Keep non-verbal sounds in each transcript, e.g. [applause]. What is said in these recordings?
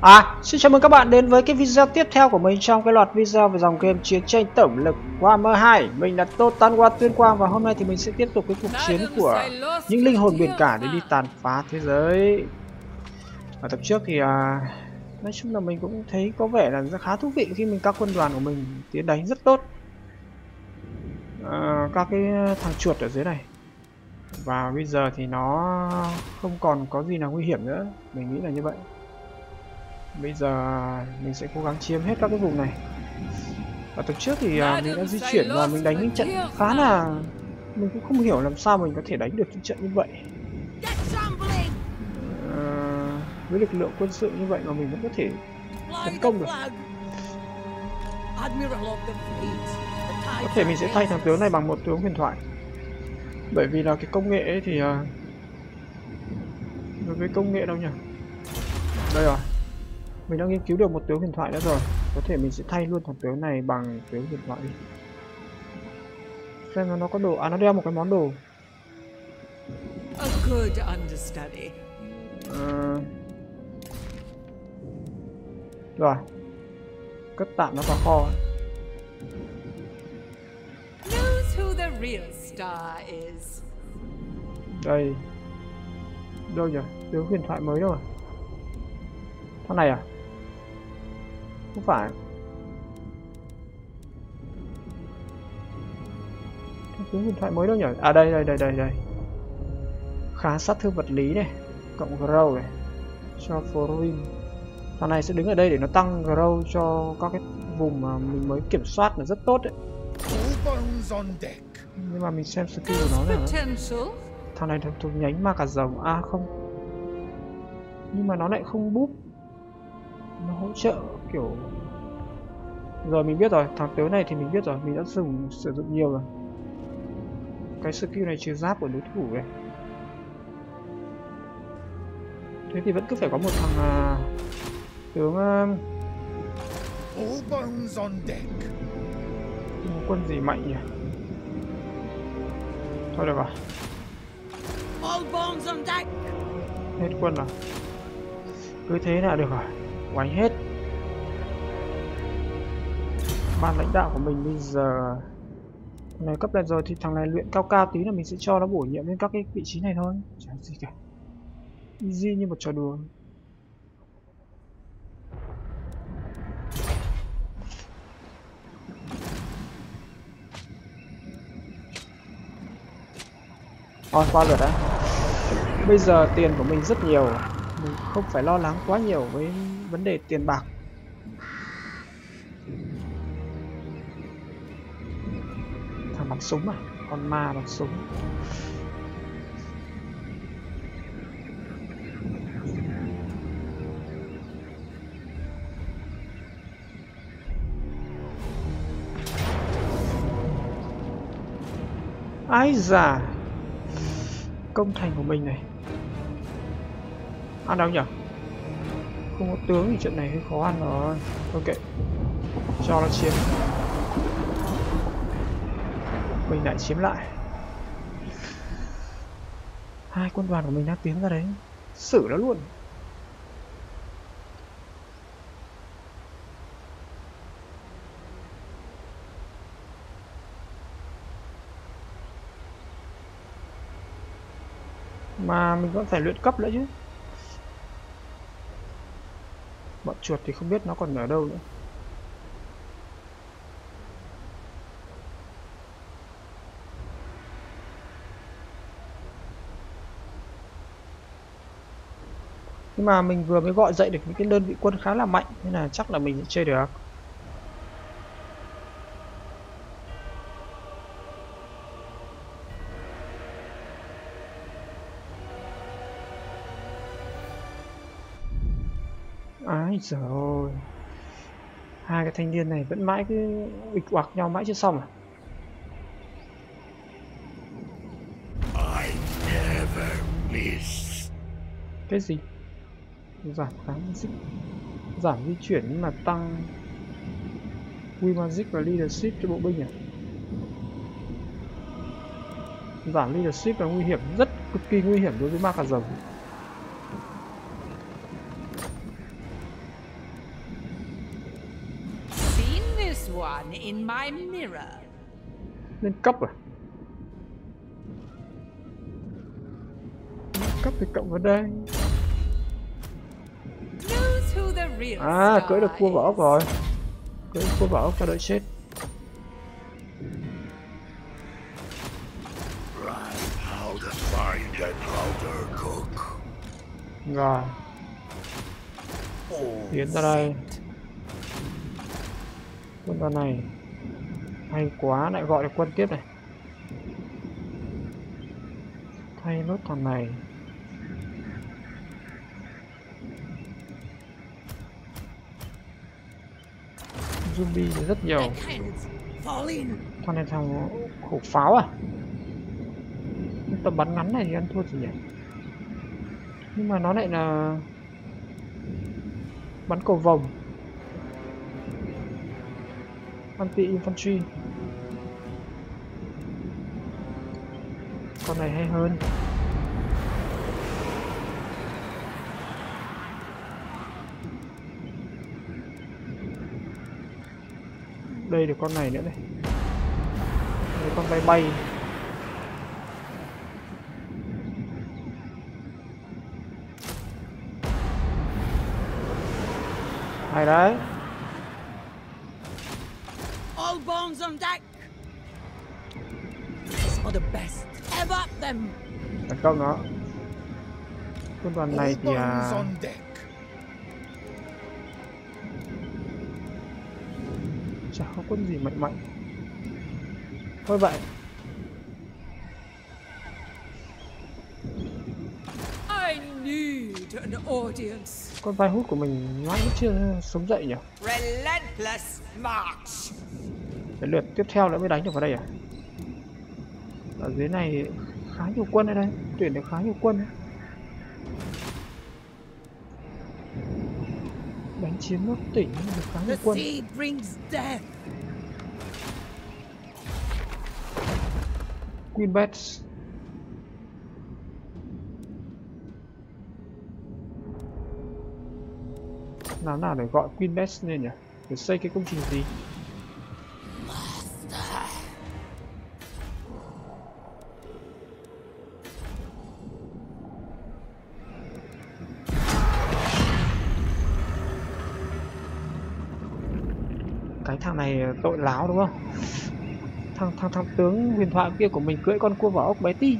À, xin chào mừng các bạn đến với cái video tiếp theo của mình trong cái loạt video về dòng game chiến tranh tổng lực Warhammer 2 Mình là Totan Qua Tuyên Quang và hôm nay thì mình sẽ tiếp tục cái cuộc chiến của những linh hồn biển cả để đi tàn phá thế giới. Ở tập trước thì à, nói chung là mình cũng thấy có vẻ là khá thú vị khi mình các quân đoàn của mình tiến đánh rất tốt. À, Các cái thằng chuột ở dưới này. Và bây giờ thì nó không còn có gì nào nguy hiểm nữa. Mình nghĩ là như vậy bây giờ mình sẽ cố gắng chiếm hết các cái vùng này. Ở tập trước thì uh, mình đã di chuyển và mình đánh những trận khá là mình cũng không hiểu làm sao mình có thể đánh được những trận như vậy. Uh, với lực lượng quân sự như vậy mà mình vẫn có thể tấn công được. có thể mình sẽ thay thằng tướng này bằng một tướng huyền thoại. Bởi vì là cái công nghệ ấy thì uh, đối với công nghệ đâu nhỉ? Đây rồi mình đã nghiên cứu được một tướng huyền thoại nữa rồi. Có thể mình sẽ thay luôn thằng tướng này bằng tướng huyền thoại đi. Xem nó có đồ à nó đeo một cái món đồ. A good understudy. Ờ. rồi. Cất tạm nó vào kho Knows who the real star is. đây. Đâu nhỉ? Tướng huyền thoại mới đâu à? Thằng này à không phải. Cái tướng huyền thoại mới đâu nhỉ? À đây đây đây đây đây. Khá sát thương vật lý này. Cộng grow này. Cho foreign. Thằng này sẽ đứng ở đây để nó tăng grow cho các cái vùng mà mình mới kiểm soát là rất tốt đấy. Nhưng mà mình xem skill của nó là thằng này thuộc thuộc nhánh ma cả rồng. À không. Nhưng mà nó lại không búp. Nó hỗ trợ kiểu rồi mình biết rồi thằng tướng này thì mình biết rồi mình đã dùng sử dụng nhiều rồi. Cái skill này trừ giáp của đối thủ này thế thì vẫn cứ phải có một thằng à, tướng à, quân gì mạnh nhỉ? Thôi được rồi. Hết quân rồi. Cứ thế là được rồi. Quánh hết ban lãnh đạo của mình bây giờ. Này cấp lên rồi thì thằng này luyện cao cao tí là mình sẽ cho nó bổ nhiệm lên các cái vị trí này thôi. Chẳng gì cả. Easy như một trò đùa. Thôi qua lượt đã Bây giờ tiền của mình rất nhiều. Mình không phải lo lắng quá nhiều với vấn đề tiền bạc. Bắn súng à? Con ma bắn súng. Ái già, Công thành của mình này. Ăn đâu nhỉ Không có tướng thì trận này hơi khó ăn rồi. Ok, Cho nó chiếm. Mình lại chiếm lại. Hai quân đoàn của mình đang tiến ra đấy. Xử nó luôn. Mà mình vẫn phải luyện cấp nữa chứ. Bọn chuột thì không biết nó còn ở đâu nữa. Nhưng mà mình vừa mới gọi dậy được những cái đơn vị quân khá là mạnh Nên là chắc là mình sẽ chơi được Ái giời ơi Hai cái thanh niên này vẫn mãi cứ ịch oặc nhau mãi chưa xong à. Cái gì? giảm 8 dịch, giảm di chuyển nhưng mà tăng win magic và leadership cho bộ binh à? Giảm leadership là nguy hiểm rất cực kỳ nguy hiểm đối với ma cà rồng lên cấp à? Cấp thì cộng vào đây à cưỡi được cua vỏ rồi. Được cua vỏ cho đợi chết rồi. Tiến ra đây. Quân đoàn này. Hay quá lại gọi được quân tiếp này. Thay nốt thằng này zombie rất nhiều. Thằng này thằng khẩu pháo à? Tầm bắn ngắn này thì ăn thua gì nhỉ? Nhưng mà nó lại là bắn cầu vồng. Anti infantry. Con này hay hơn đây được con này nữa này đây con bay bay hay đấy All bones on deck. These are the best. Ever them. tấn công nó quân đoàn này thì à, chả có quân gì mạnh mạnh. Thôi vậy. I need an audience. con vai hút của mình mãi chưa sống dậy nhỉ? Cái lượt tiếp theo nữa mới đánh được vào đây à? Ở dưới này khá nhiều quân ở đây tuyển được khá nhiều quân đấy. Chiếm nốt tỉnh được khá nhiều The quân. sea brings death. Queen Bets làm nào để gọi Queen Bets lên nhỉ? Để xây cái công trình gì tội láo, đúng không? Thằng thằng thằng tướng huyền thoại kia của mình cưỡi con cua vỏ ốc bé tí.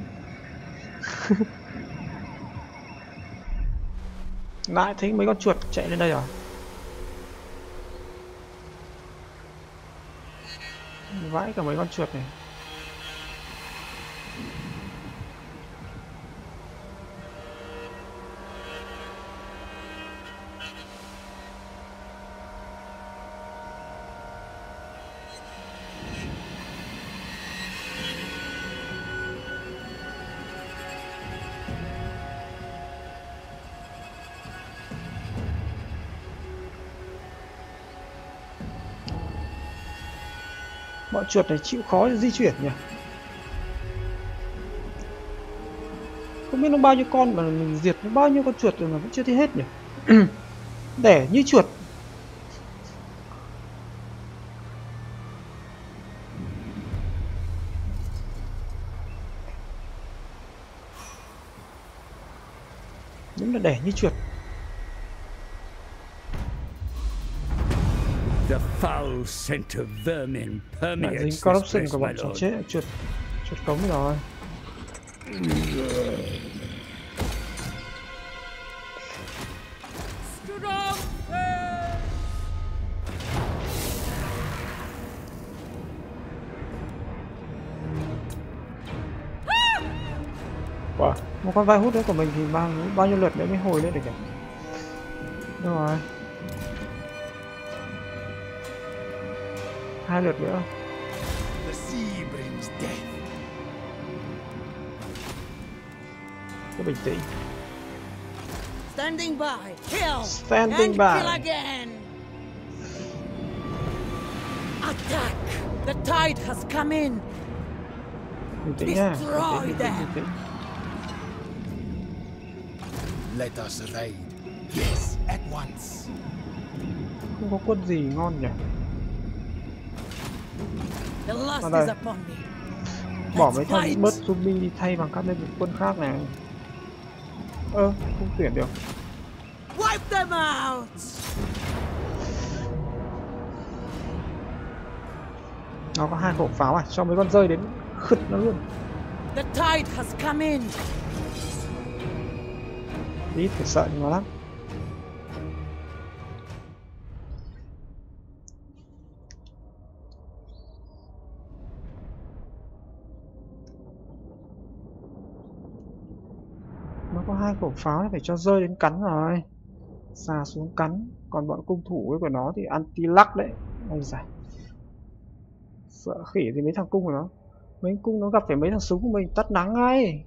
[laughs] Lại thấy mấy con chuột chạy lên đây rồi vãi cả mấy con chuột này. Chuột này chịu khó di chuyển nhỉ? Không biết nó bao nhiêu con mà mình diệt nó bao nhiêu con chuột rồi mà vẫn chưa thấy hết nhỉ? [clears throat] Đẻ như chuột đúng là đẻ như chuột The foul scent of vermin permeates this corruption place, của my bọn lord. chết chuột chuột cống rồi Wow. một con vai hút đấy của mình thì bao bao nhiêu lượt nữa mới hồi lên được nhỉ đâu rồi hai lượt nữa The sea brings death. cứ bình tĩnh Standing by. Kill. Standing and by. kill again. Attack. The tide has come in. bình tĩnh nha bình Destroy tĩnh, them. Let us raid. Yes, at once. không có quân gì ngon nhỉ Vào đây. bỏ mấy thằng bớt zombie đi thay bằng các đơn vị quân khác này. Ơ không tuyển được. Wipe them out. nó có hai khẩu pháo à? Cho mấy con rơi đến khứt nó luôn. The tide has come in. ít phải sợ nó lắm nó có hai khẩu pháo phải cho rơi đến cắn rồi. Xà xuống cắn, còn bọn cung thủ ấy của nó thì anti lắc đấy. Ôi giời. Sợ khỉ thì mấy thằng cung của nó. Mấy cung nó gặp phải mấy thằng súng của mình, tắt nắng ngay.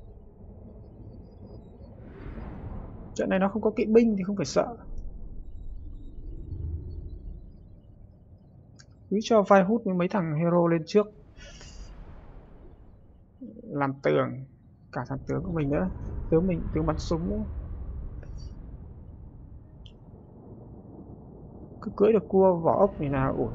Trận này nó không có kỵ binh thì không phải sợ. Cứ cho vai hút với mấy thằng hero lên trước. Làm tường cả thằng tướng của mình nữa. Tướng mình, tướng bắn súng nữa cứ cưỡi được cua, vỏ ốc này nào ổn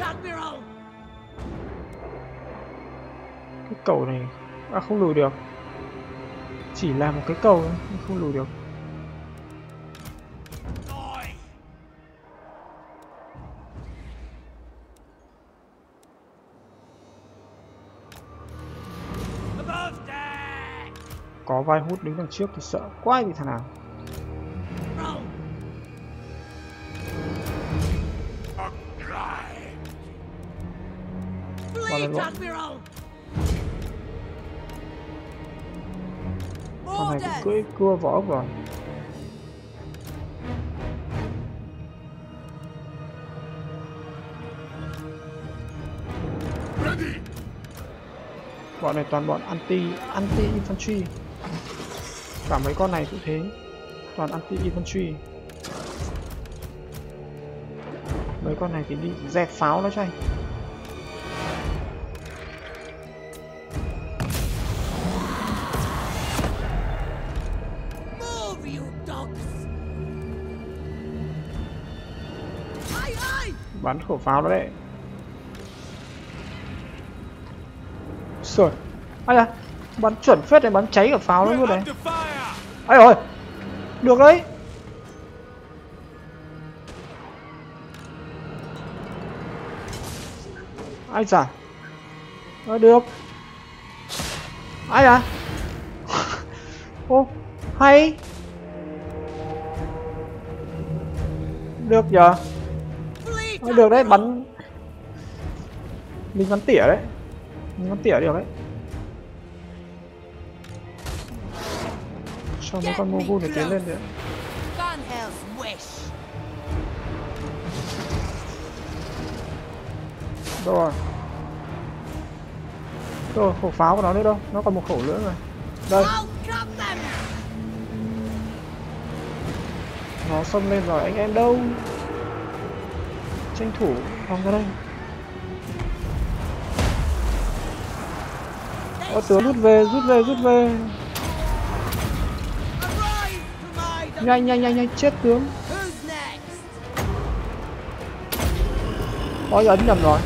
Admiral. cái cầu này à không lùi được. Chỉ là một cái cầu thôi không lùi được. Có vai hút đứng đằng trước thì sợ quá vì thằng nào Admiral. con này cũng cưỡi cua vỏ ốc rồi bọn này toàn bọn anti anti infantry cả mấy con này cũng thế. Toàn anti infantry mấy con này thì đi dẹp pháo nó cho anh bắn khẩu pháo đó đấy. Rồi. Ai à bắn chuẩn phết này bắn cháy cả pháo nó luôn đấy ai rồi được đấy. Ai chả ờ, được. Ai à [laughs] ô hay. Được giờ được đấy, bắn. Mình bắn tỉa đấy. Mình bắn tỉa được đấy. Cho mấy con Mogu để tiến lên nữa đâu rồi? Đâu khẩu pháo của nó nữa đâu. Nó còn một khẩu nữa rồi. Đây. Nó xông lên rồi, anh em đâu? Tranh thủ phòng ra đây. Ô tướng rút về rút về rút về. Nhanh nhanh nhanh nhanh chết tướng. Ôi ấn nhầm rồi.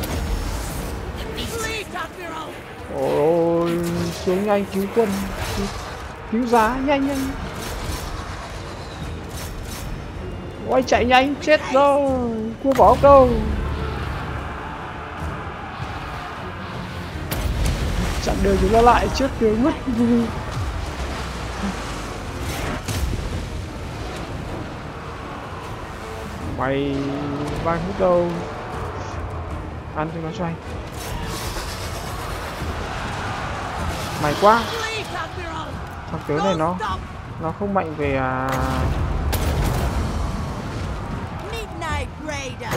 Ôi xuống nhanh cứu quân cứu, cứu giá nhanh nhanh. Ôi chạy nhanh chết rồi. Cua bỏ câu chặn đường chúng nó lại trước tướng mất mày vang hút đâu? Ăn cho nó xoay mày quá. Thằng tướng này nó nó không mạnh về à,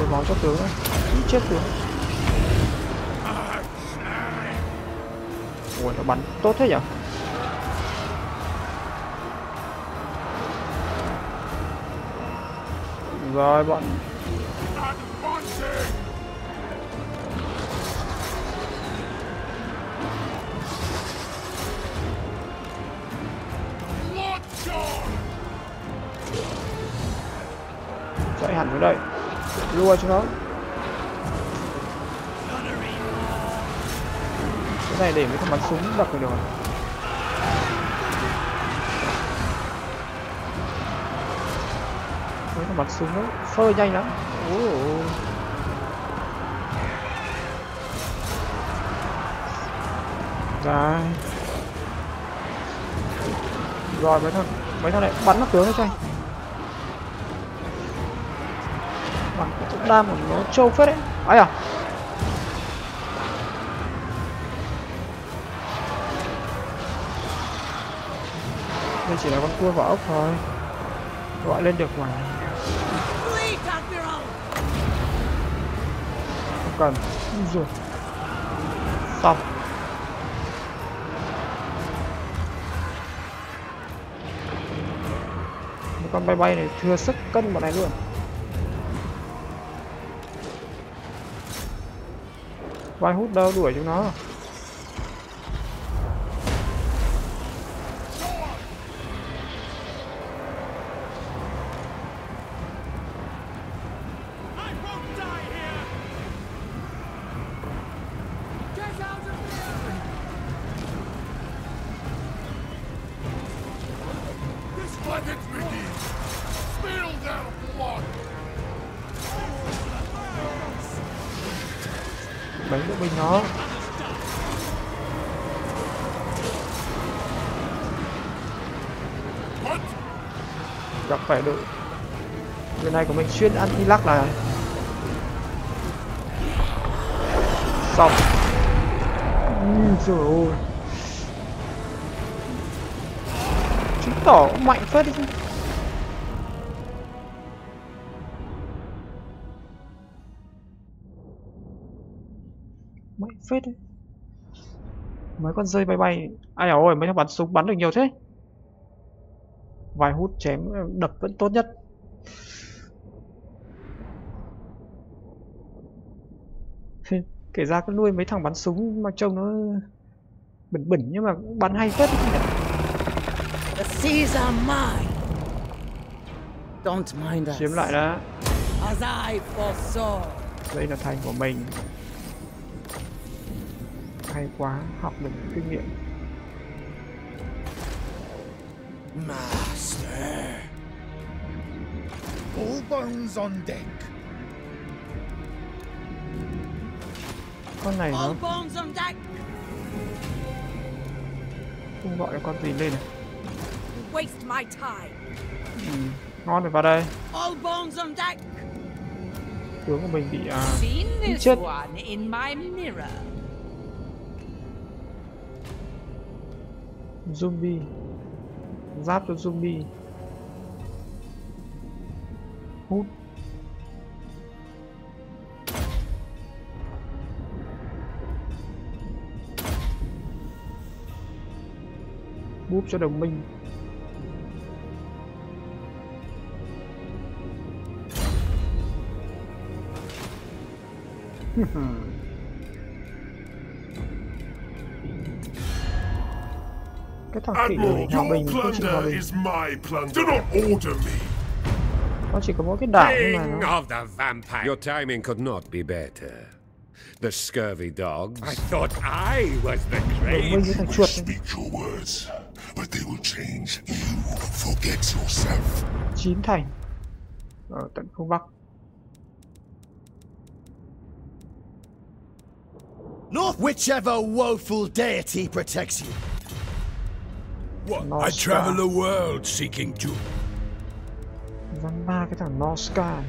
Hồi máu cho tướng Chết tướng. Ủa nó bắn tốt thế nhỉ Rồi, bọn chạy hẳn tới đây lua cho nó. Cái này để mấy thằng bắn súng đập được rồi. Mấy thằng bắn súng nó phơi nhanh lắm. Ôi Đấy. Rồi, mấy thằng mấy thằng này bắn nó tướng hết cho anh. Bắn cũng đam của nó trâu à đây chỉ là con cua vỏ ốc thôi. Gọi lên được mà. Không cần. Úi rồi xong. Một con bay bay này thừa sức cân bọn này luôn. Vai hút đâu đuổi chúng nó. Xuyên anti lắc là xong. Ui trời ơi. Chứng tỏ mạnh phết đi chứ. Mạnh phết đấy. Mấy con rơi bay bay. Ai ôi mấy thằng bắn súng bắn được nhiều thế. Vài hút chém đập vẫn tốt nhất [laughs] kể ra cứ nuôi mấy thằng bắn súng mà trông nó bẩn bẩn nhưng mà cũng bắn hay phết đấy. The seas are mine. Don't mind us. chiếm lại đã đây là thành của mình hay quá học được kinh nghiệm Master! All bones on deck. Con này nó không gọi là con gì lên này. Ừ. ngon rồi vào đây. Tướng của mình bị à, Chết. zombie. Giáp cho zombie. Hút búp cho đồng minh [laughs] cái thằng khỉ Admiral, hòa bình your không chịu hòa plunder bình is my plunder. Do not order me. nó chỉ có mỗi cái đảo thôi mà King nó of the vampire. Your timing could not be better. The scurvy dogs. I thought I was the đồng minh với thằng chuột này. Speak your words, but they will change. You forget yourself. chín thành ở tận phương bắc North, whichever woeful deity protects you. What? North I travel the world seeking to. dăm ba cái thằng Norska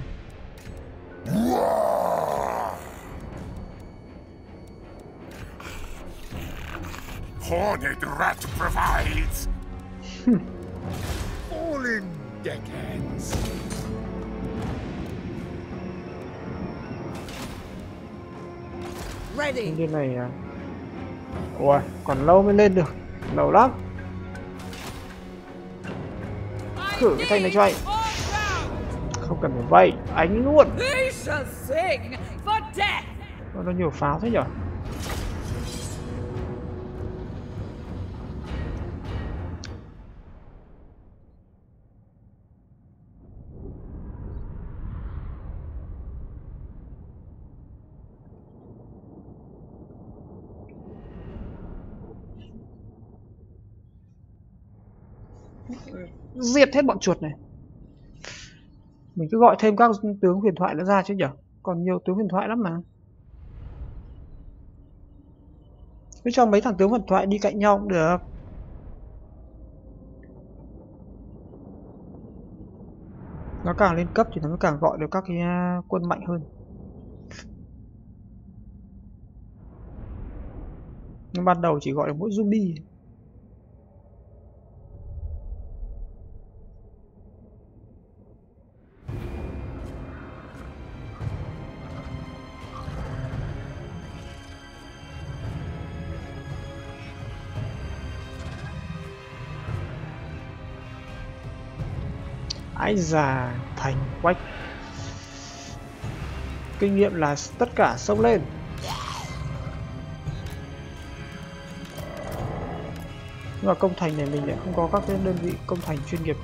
Horned Rat provides. All in deckhands. Ready. Cái này à? Ủa, còn lâu mới lên được. Lâu lắm. Cử cái thanh này cho anh. Không cần phải vậy, ánh luôn. Nó nhiều pháo thế nhở? Diệt hết bọn chuột này. Mình cứ gọi thêm các tướng huyền thoại nữa ra chứ nhở? Còn nhiều tướng huyền thoại lắm mà. Cứ cho mấy thằng tướng huyền thoại đi cạnh nhau cũng được. Nó càng lên cấp thì nó càng gọi được các cái à, quân mạnh hơn. Nhưng ban đầu chỉ gọi được mỗi zombie. Ái già thành quách. Kinh nghiệm là tất cả xông lên. Nhưng mà công thành này mình lại không có các cái đơn vị công thành chuyên nghiệp.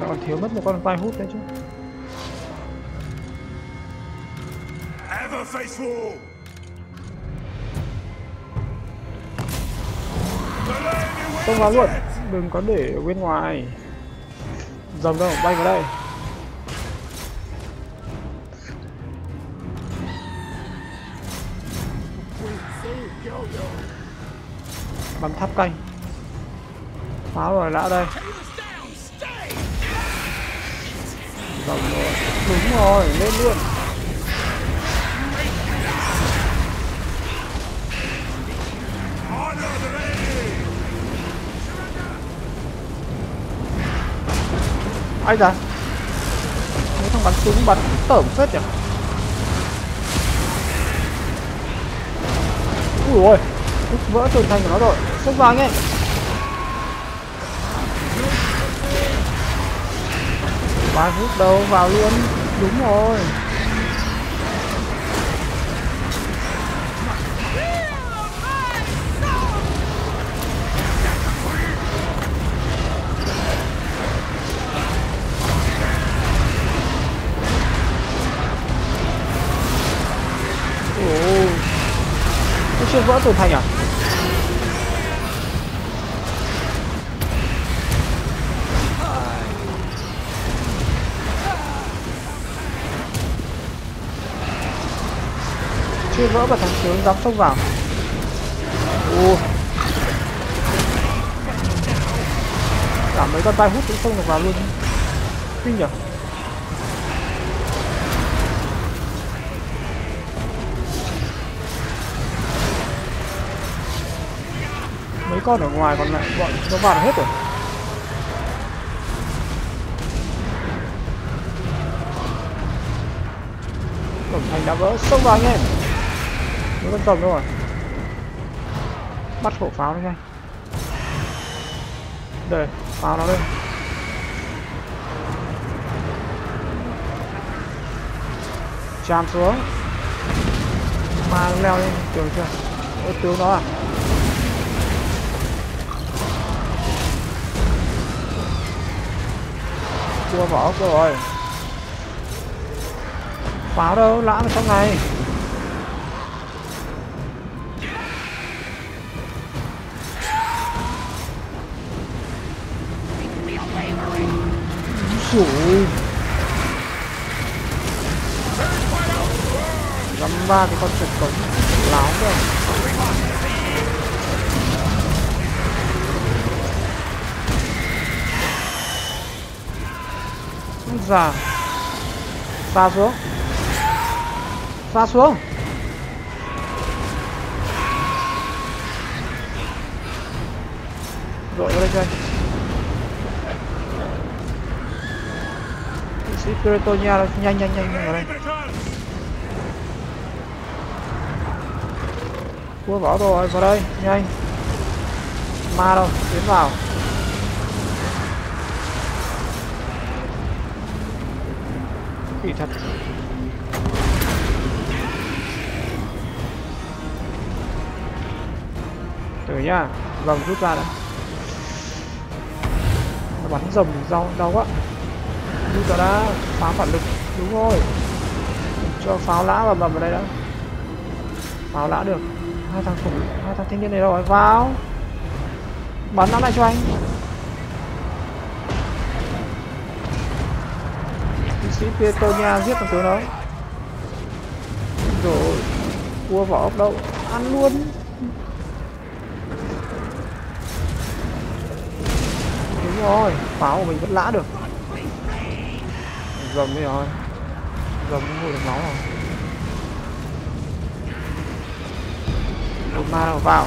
Nó còn thiếu mất một con vai hút đấy chứ. Ever faithful! Xông vào luôn. Đừng có để ở bên ngoài. Dầm đâu, bay vào đây. Bắn tháp canh. Phá rồi lã đây. Dầm rồi. Đúng rồi, lên luôn. Ai da mấy thằng bắn súng bắn tởm phết nhỉ? Ui ôi vỡ tường thành của nó rồi. Xông vào nghe ba phút đầu vào luôn. Đúng rồi. Không vỡ tường thành à? Chưa vỡ mà thằng tướng dám xông vào. u. Cả mấy con tay hút cũng xông được vào luôn. Kinh nhỉ? Con ở ngoài còn lại, bọn nó vào hết rồi. Cổng thành đã vỡ xông vào anh em mấy con rồng đâu rồi bắt khẩu pháo đi nhanh đây, pháo nó lên. Tràn xuống. Ma leo lên tường chưa? Ôi tướng nó à? Cua cơ rồi. Pháo đâu lãng trong này. Ui Dăm ba cái con chuột cống, láo rồi Dạ Xa xuống Xa xuống Rồi vào đây cho anh Thị sĩ nhanh nhanh nhanh nhanh vào đây Cua bỏ đồ vào đây nhanh Ma đâu tiến vào kỳ thật. Từ nhá rồng rút ra đã. Nó bắn rồng đau đau quá. Rút ra đã phá phản lực, đúng rồi. Cho pháo lã vào vào đây đã. Pháo lã được. Hai thằng khủng, hai thằng thanh niên này rồi, vào. Bắn nó lại cho anh. Binh sĩ Petonia giết thằng tướng đó. Rồi cua vỏ ốc đâu. Ăn luôn. Đúng rồi, pháo của mình vẫn lã được. Dầm đi rồi. Dầm cũng mua được máu rồi. Một ma nào vào.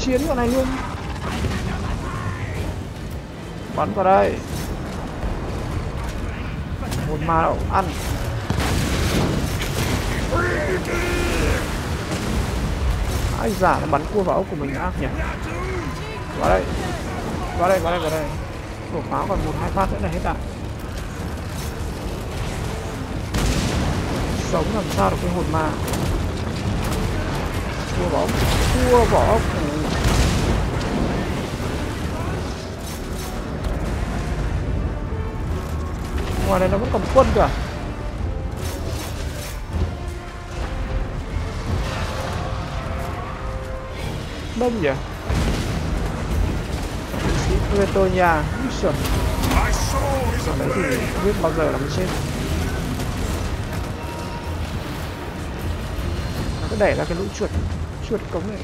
Chiến con này luôn. Bắn vào đây. Một ma đậu ăn. Ai giả nó bắn cua vào ốc của mình ác nhỉ? Vào đây. Vào đây vào đây vào đây. Nổ pháo còn một, hai phát nữa là hết đạn sống làm sao được cái hồn ma? Cua vỏ ốc, cua vỏ ốc. Ngoài này nó vẫn còn quân cả đông nhỉ? Pretonia Mission ở đấy thì không biết bao giờ là mình chết. Nó cứ đẩy ra cái lũ chuột chuột cống này.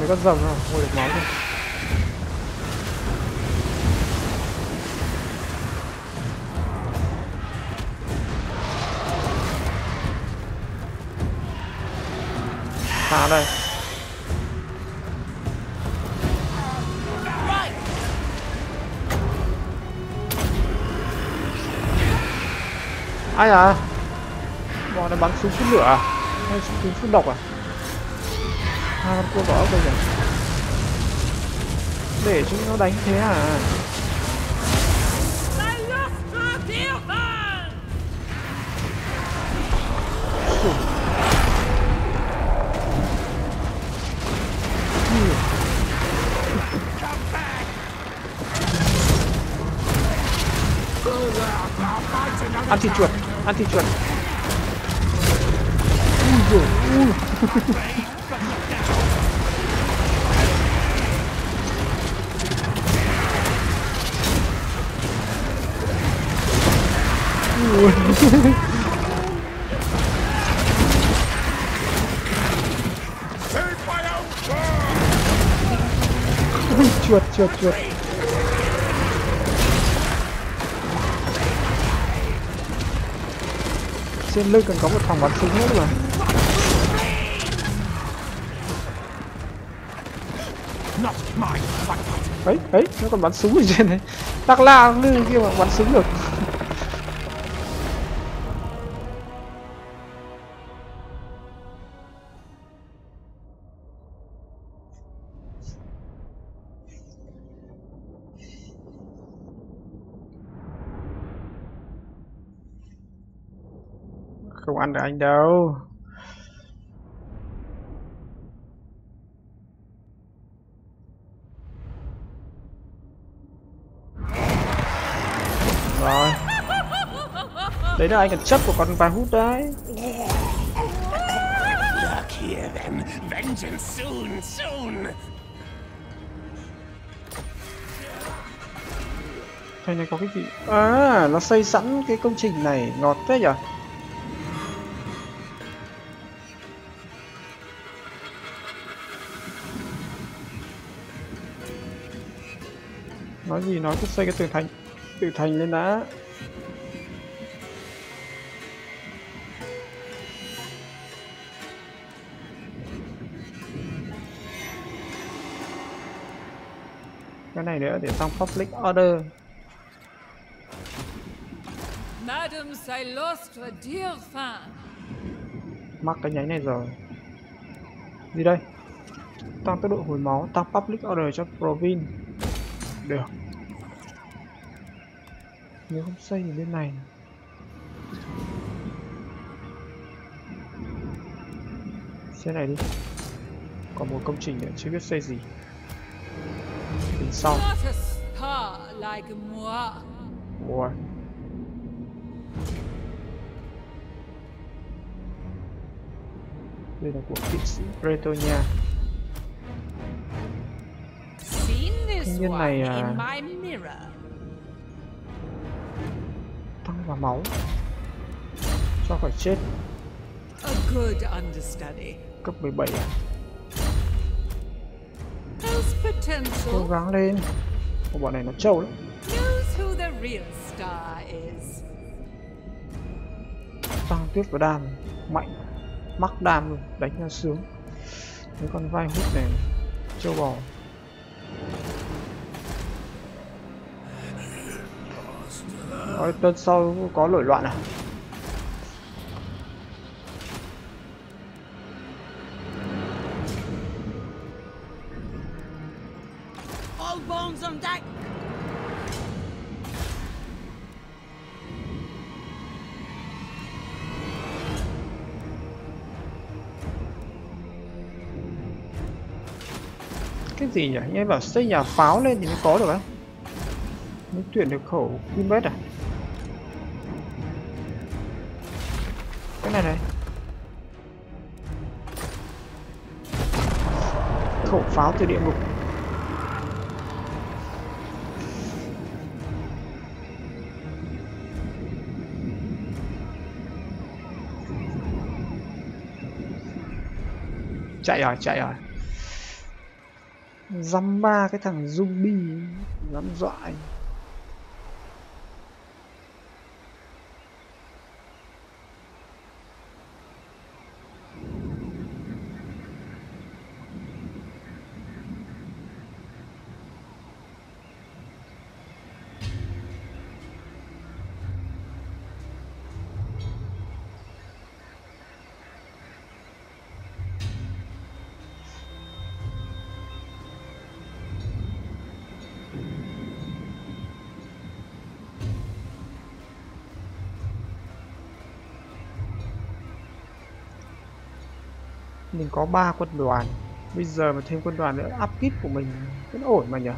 Mấy con rồng rồi ngồi được máu thôi nào đây? Ai à? Bọn này bắn súng phun lửa à? Hay súng phun độc à? Hai con cua vỏ bây giờ. Để chúng nó đánh thế à? Ăn thịt chuột ăn thịt chuột ui dồi trên lưng còn có một thằng bắn súng nữa mà. Ấy ấy, nó còn bắn súng ở trên này. Tắc la lưng kia mà bắn súng được. Anh đâu? Rồi. Đấy là anh cần chấp của con bà hút đấy. Here, then. Vengeance soon, soon. Thầy này có cái gì? À nó xây sẵn cái công trình này. Ngọt thế nhở nói gì nói cứ xây cái tường thành tự thành lên đã cái này nữa để xong public order Madam I lost a dear fan. Mắc cái nháy này rồi. Gì đây? Tăng tốc độ hồi máu, tăng public order cho Provin. Được nếu không xây thì bên này. Xây này đi. Còn một công trình nữa chưa biết xây gì. Tính sau. Not a star like moi. Ủa. đây là của kỵ sĩ Bretonia one này, à, vào máu cho khỏi chết? A good understudy. cấp 17 à? Cố gắng lên. Ủa, bọn này nó trâu lắm. Tăng tuyết và đam. Mạnh. Mắc đam luôn. Đánh ra sướng. Mấy con vai hút này. Châu bò Nói tân sau có nổi loạn à? Cái gì nhỉ? Nghe bảo xây nhà pháo lên thì mới có được á. Mới tuyển được khẩu Queenbet à này rồi. Khẩu pháo từ địa ngục. Chạy rồi chạy rồi. Dăm ba cái thằng zombie, dám dọa anh. Mình có ba quân đoàn, bây giờ mà thêm quân đoàn nữa up kit của mình vẫn ổn mà nhỉ?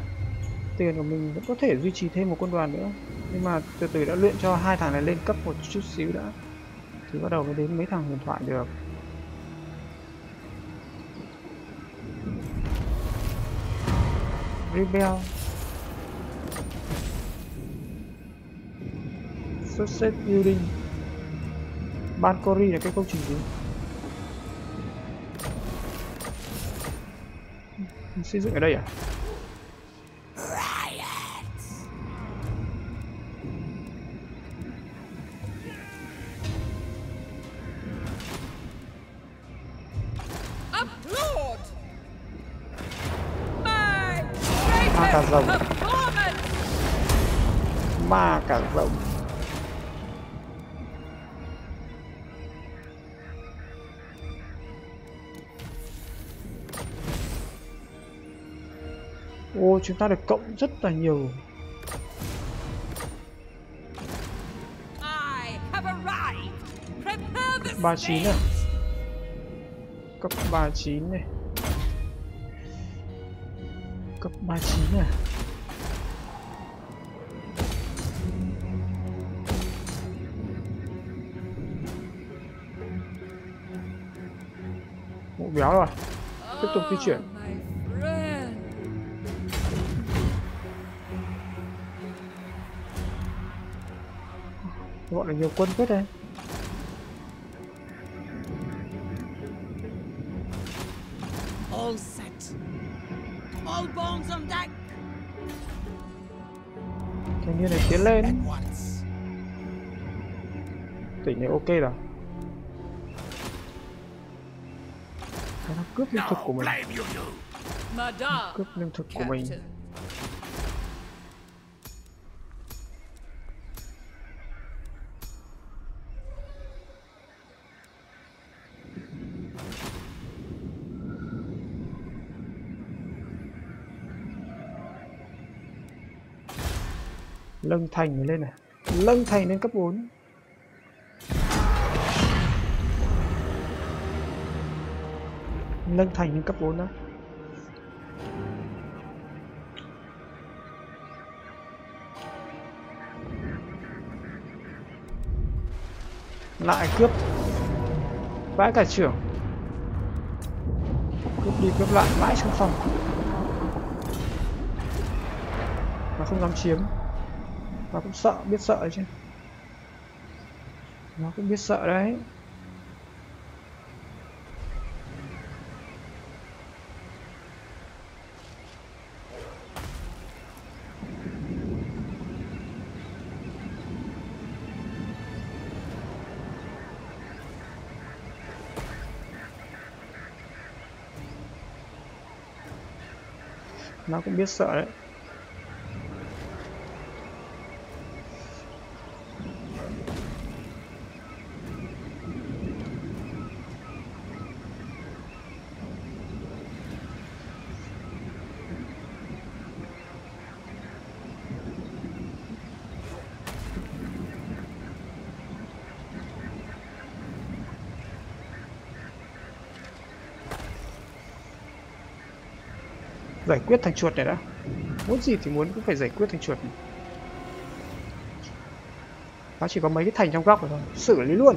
Tiền của mình vẫn có thể duy trì thêm một quân đoàn nữa, nhưng mà từ từ đã luyện cho hai thằng này lên cấp một chút xíu đã. Thì bắt đầu mới đến mấy thằng huyền thoại được. Rebel. Success building. Bancori là cái công trình gì? Mình xây dựng ở đây à chúng ta được cộng rất là nhiều. The 39 này. cấp 39 này. Cấp 39 này. Mụ béo rồi. Tiếp tục di chuyển này nhiều quân phết đây. All set. All bones on deck! thanh niên này tiến lên. Tỉnh này ok rồi. Cái nó cướp lương thực của mình. cướp lương thực của mình Captain. Lâng thành mới lên này. Lâng thành lên cấp 4 Lâng thành lên cấp 4 đó Lại cướp. Vãi cả trưởng. Cướp đi cướp lại, mãi trong phòng. Mà không dám chiếm. Nó cũng sợ, biết sợ chứ. Nó cũng biết sợ đấy. Nó cũng biết sợ đấy. Giải quyết thằng chuột này đã. Muốn gì thì muốn, cũng phải giải quyết thằng chuột này. nó chỉ có mấy cái thành trong góc rồi thôi, xử lý luôn.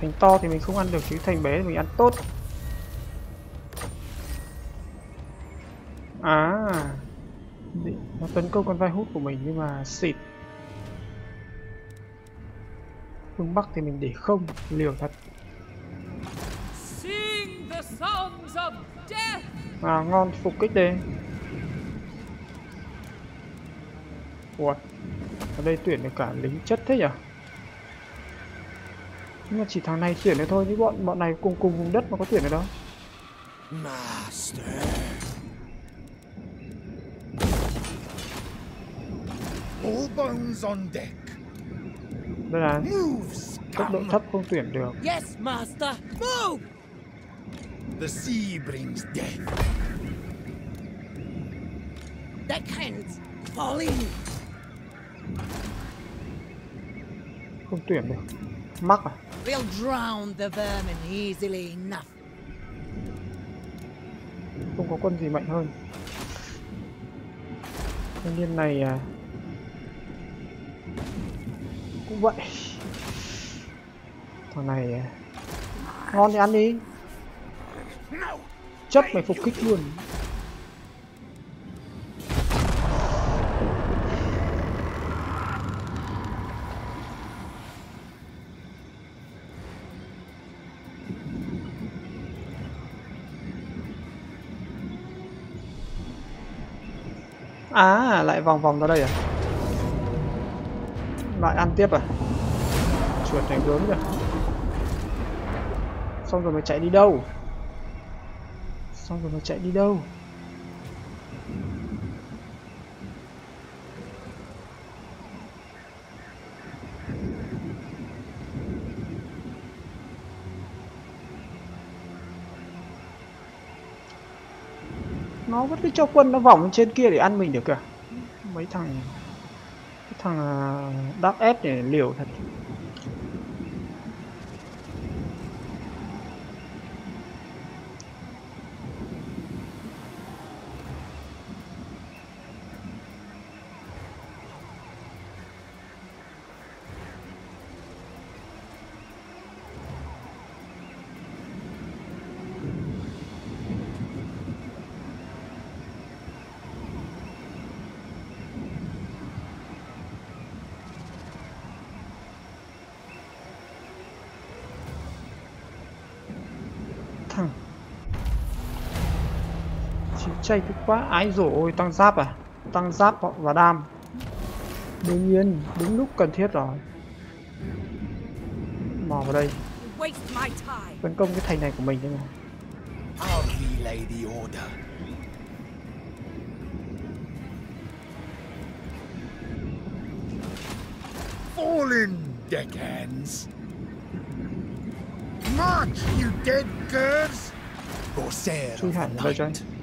Thành to thì mình không ăn được, chứ thành bé thì mình ăn tốt. À nó tấn công con vai hút của mình nhưng mà xịt. Phương bắc thì mình để không, liều thật. À ngon phục kích đi ủa ở đây tuyển được cả lính chất thế nhỉ nhưng mà chỉ thằng này tuyển được thôi chứ bọn bọn này cùng cùng vùng đất mà có tuyển được đâu Master. All bones on deck. đây là tốc độ thấp không tuyển được Yes, master. Move! The sea brings death. Deckhands, fall in. không tuyển được. Mắc à? We'll drown the vermin easily enough. không có quân gì mạnh hơn. Thanh niên này à? Cũng vậy. Thằng này à, ngon thì ăn đi chất mày phục kích luôn À, lại vòng vòng ra đây à? Lại ăn tiếp à? Chuột này gớm kìa. Xong rồi mày chạy đi đâu? Xong rồi nó chạy đi đâu? nó vẫn cứ cho quân nó vòng trên kia để ăn mình được kìa mấy thằng cái thằng à, đáp ép để liều thật thằng cứ quá ái ôi tăng giáp à? Tăng giáp và đam. Đương nhiên đúng lúc cần thiết rồi. Mò vào đây. Tấn công cái thành này của mình thế này I'll relay the order. Fall in, deckhands. March, you dead curs! corsair chui of the hẳn vào đây cho anh night.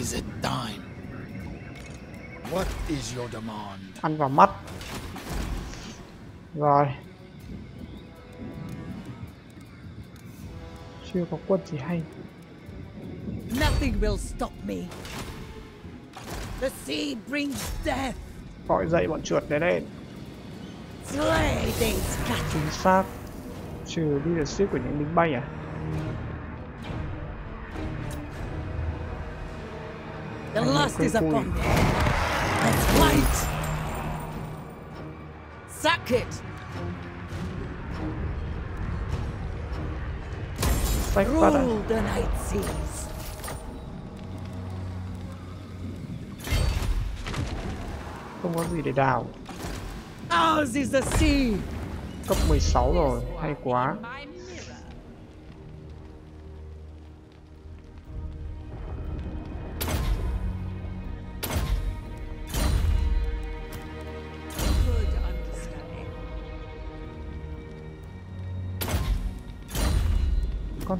Is it time? What is your demand? ăn vào mắt rồi chưa có quân gì hay Nothing will stop me. The sea brings death. gọi dậy bọn chuột đến đây Slay these cats. chính xác trừ leadership của những lính bay à The I know, lust is upon me. Let's fight. Suck it. à Rule the night seas. không có gì để đào Ours is the sea. cấp 16 rồi hay quá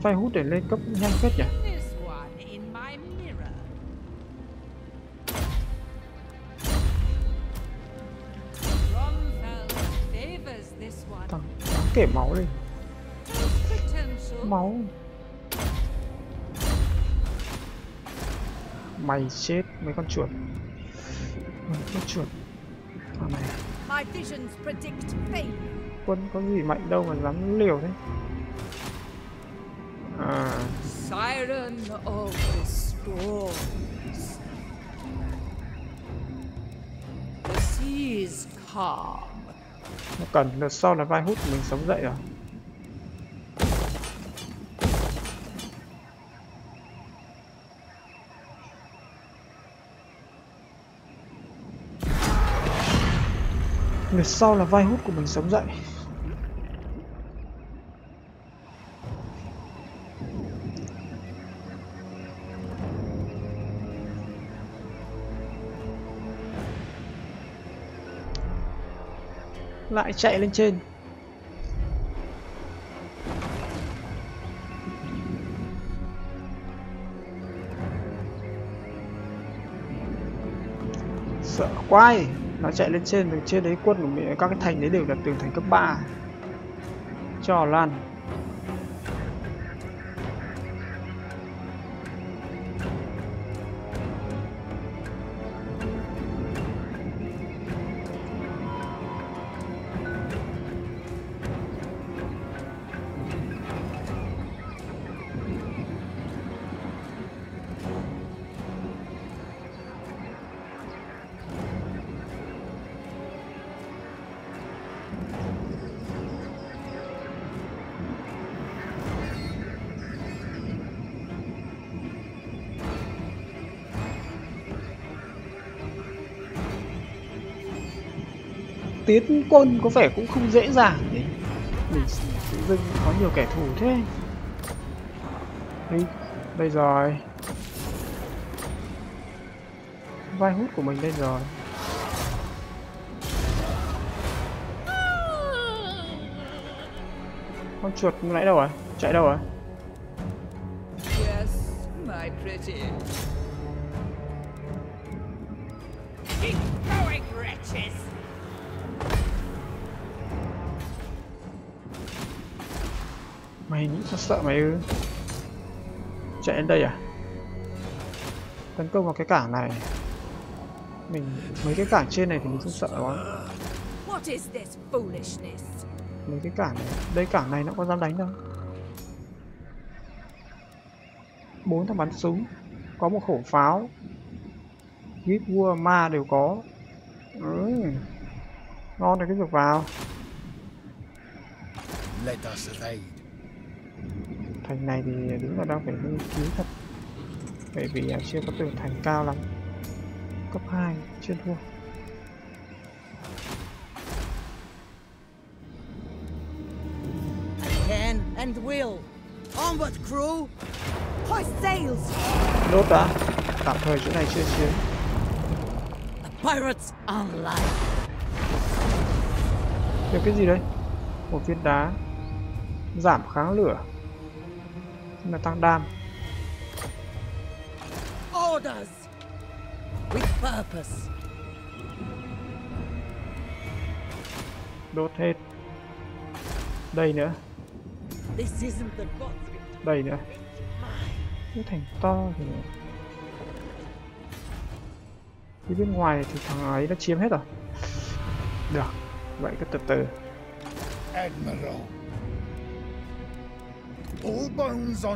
phải hút để lên cấp nhanh phết nhỉ? Đáng kể máu Potential. máu. Mày chết mấy con chuột. Mấy con chuột. À này. Failure. quân có gì mạnh đâu mà dám liều thế Siren of the storms. The seas calm. nó cần lượt sau là vai hút, mình sống dậy rồi lượt sau là vai hút của mình sống dậy lại chạy lên trên. Sợ quay nó chạy lên trên từ trên đấy quân của mình các cái thành đấy đều là tường thành cấp 3 cho lan tiến quân có vẻ cũng không dễ dàng đấy mình tự dưng có nhiều kẻ thù thế. Đây đây rồi. Vai hút của mình đây rồi. Con chuột nãy đâu rồi chạy đâu rồi Yes, my pretty. Sợ mày ư? Chạy đến đây à? Tấn công vào cái cảng này. Mình mấy cái cảng trên này thì mình không sợ lắm What is this foolishness? mấy cái cảng này đây cảng này nó có dám đánh đâu bốn thằng bắn súng có một khẩu pháo. Hít vua ma đều có. Ừ. ngon rồi cái việc vào. Let us evade. Thành này thì đúng là đang phải nghiên cứu thật bởi vì chưa có tường thành cao lắm cấp 2 chưa thua I can and will. Onward, crew. Hoist sails. nốt đã tạm thời chỗ này chưa chiến The pirates online. được cái gì đây một viên đá giảm kháng lửa là tăng đam. Orders! With purpose. đốt hết. Đây nữa. Đây nữa. Cái thành to thì phía bên ngoài thì thằng ấy nó chiếm hết rồi. Được. Vậy cứ từ từ. Admiral.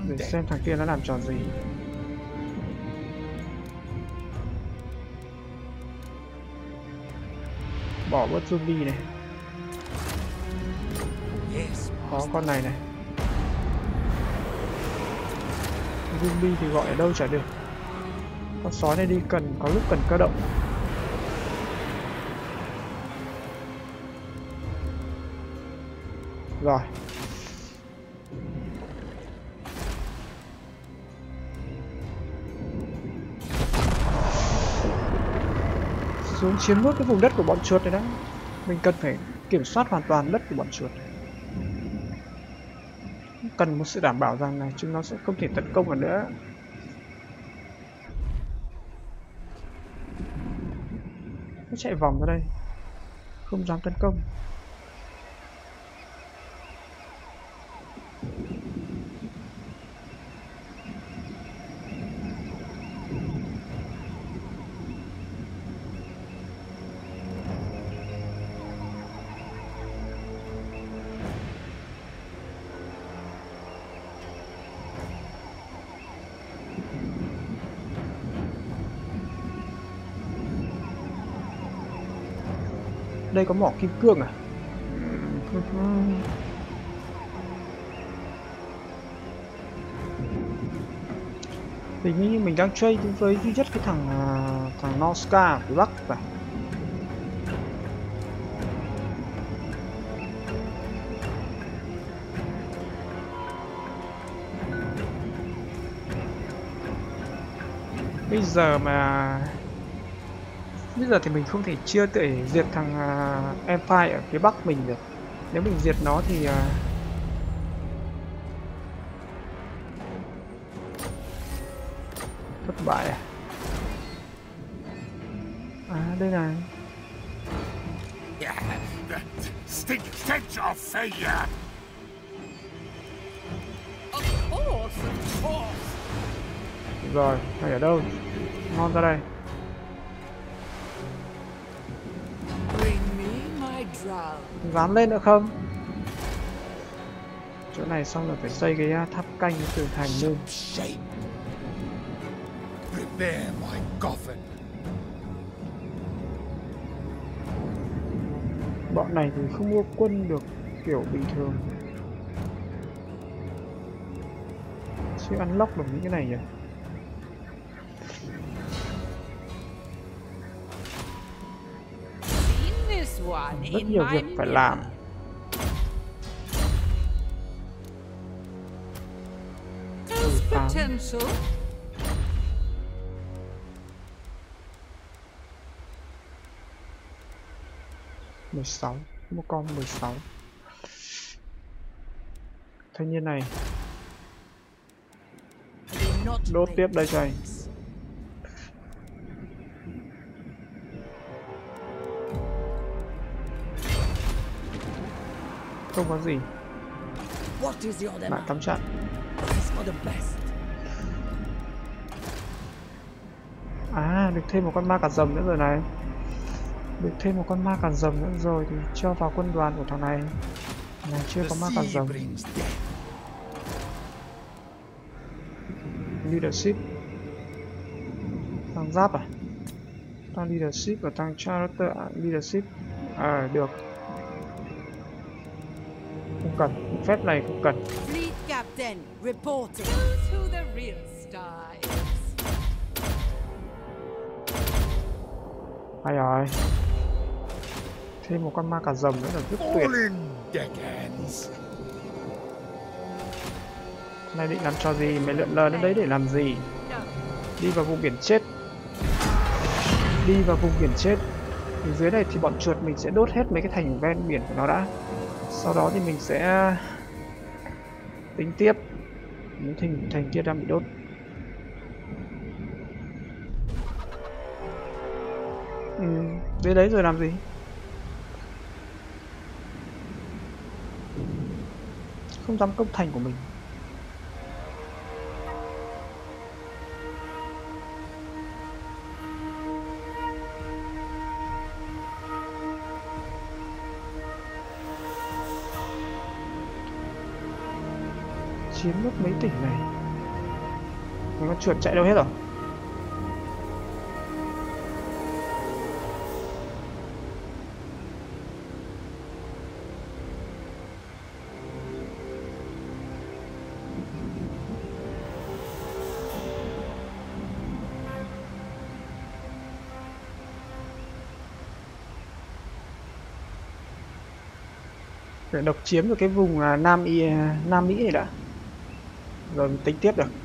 Để xem thằng kia nó làm trò gì. Bỏ bớt zombie này. Có con này này. Zombie thì gọi ở đâu chả được. Con sói này đi cần có lúc cần cơ động. Rồi xuống chiếm nốt cái vùng đất của bọn chuột này đó mình cần phải kiểm soát hoàn toàn đất của bọn chuột. Này cần một sự đảm bảo rằng là chúng nó sẽ không thể tấn công vào nữa. Nó chạy vòng ra đây. Không dám tấn công. Đây có mỏ kim cương à? Hình như mình đang chơi với duy nhất cái thằng à, thằng Noska phía bắc phải. Bây giờ mà bây giờ thì mình không thể chưa thể diệt thằng uh, Empire ở phía bắc mình được. Nếu mình diệt nó thì uh... thất bại à? À đây này. Stink stench of failure. Rồi mày ở đâu? Ngon ra đây dám lên nữa không chỗ này xong rồi phải xây cái uh, tháp canh cái tường thành lên Shape. Prepare my coffin. bọn này thì không mua quân được kiểu bình thường chưa unlock được những cái này nhỉ rất nhiều việc phải làm. potential. mười sáu một con mười sáu. Thanh niên này. Đốt tiếp đây cho anh không có gì. Demand? cắm chặn à được thêm một con ma cà rồng nữa rồi này. Được thêm một con ma cà rồng nữa rồi thì cho vào quân đoàn của thằng này. Này chưa có ma brings death. leadership. Tăng giáp à? Tăng leadership và tăng character à, leadership. À được cần. Phép này không cần. Hay rồi. Thêm một con ma cà rồng nữa là rất tuyệt. Này định làm cho gì? Mày lượn lờ đến đấy để làm gì? Đi vào vùng biển chết. Đi vào vùng biển chết. Thì dưới này thì bọn chuột mình sẽ đốt hết mấy cái thành ven biển của nó đã sau đó thì mình sẽ tính tiếp những thành thành kia đang bị đốt. Ừ, đến đấy rồi làm gì? Không dám công thành của mình. Chiếm mất mấy tỉnh này? Nó trượt chuột chạy đâu hết rồi? Để độc chiếm được cái vùng à, Nam Y à, Nam Mỹ này đã rồi mình tính tiếp được.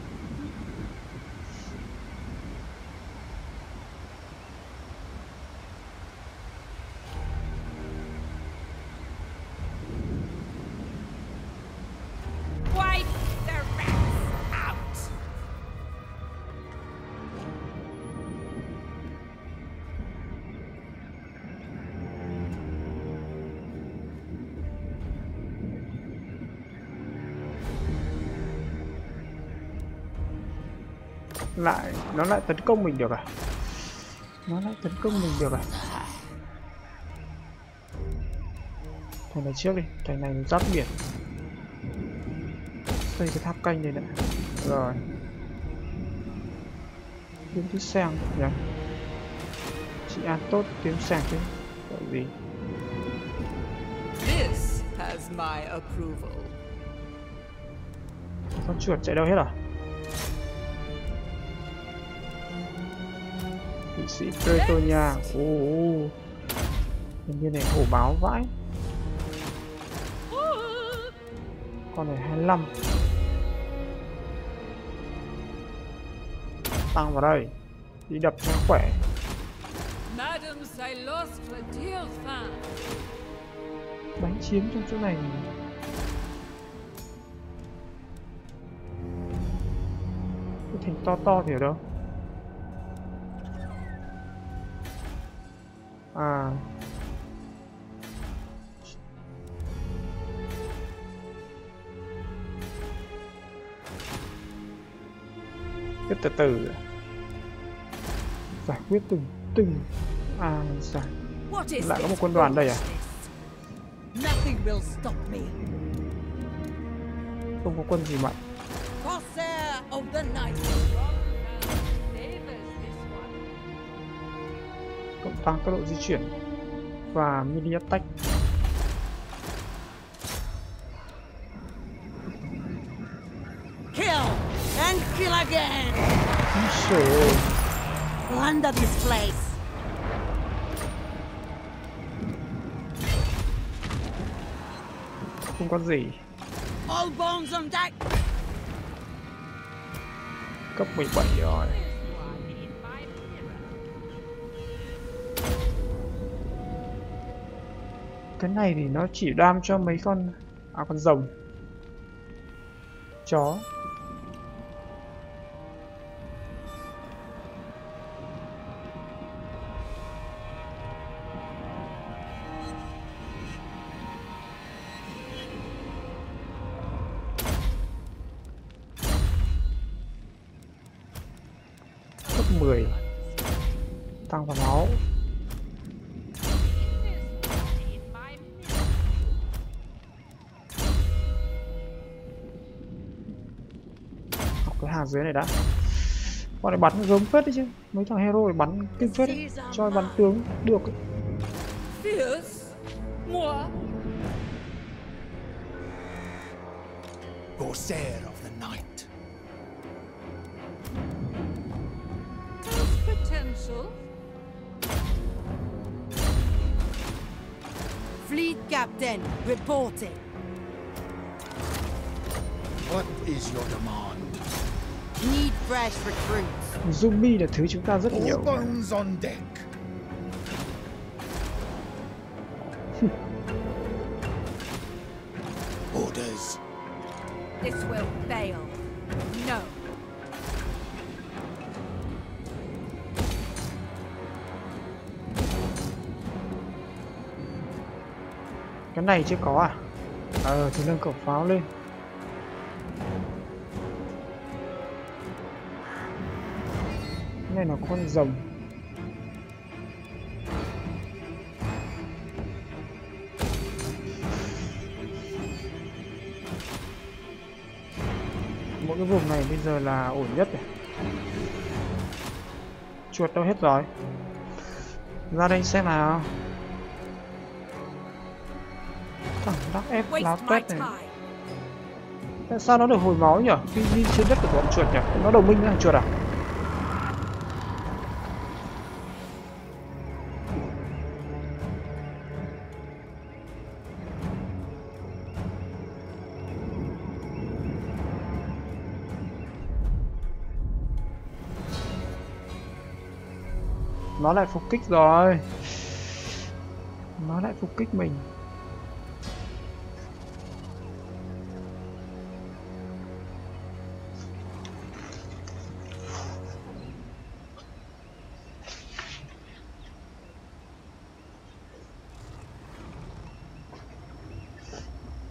Lại nó lại tấn công mình được à? Nó lại tấn công mình được à? Thành này trước đi thành này giáp biển. Xây cái tháp canh đây đã rồi. Kiếm tí sang nhỉ? Chị an tốt kiếm sang chứ gọi gì? This has my approval. con chuột chạy đâu hết à sĩ Pretonia ô ô nhân viên này hổ báo vãi. Con này 25 tăng vào đây. Đi đập cho khỏe. Đánh chiếm trong chỗ này. Cái thành to to thì ở đâu cứ từ từ. Giải quyết từng từng à giải. Lại có một quân đoàn đây à? không có quân gì mạnh cộng tăng tốc độ di chuyển và mini attack Ơi, Plunder this place. không có gì All bones on deck. cấp 17 rồi cái này thì nó chỉ đam cho mấy con à con rồng chó dưới này đã bọn này bắn gớm phết đấy chứ mấy thằng hero này bắn kinh phết đấy. cho bắn tướng được ấy. Corsair of the night. Potential? Fleet captain reporting. What is your demand? Need fresh recruits. zombie là thứ chúng ta rất nhiều bones on deck. [laughs] Orders. This will fail. No. cái này chưa có à ờ thì nâng cổng pháo lên con rồng. Mỗi cái vùng này bây giờ là ổn nhất này. Chuột đâu hết rồi? Ra đây xem nào. Thằng đắc ép lá tuét này. tại sao nó được hồi máu nhỉ khi đi trên đất của bọn chuột nhỉ nó đồng minh với thằng chuột à nó lại phục kích rồi. Nó lại phục kích mình.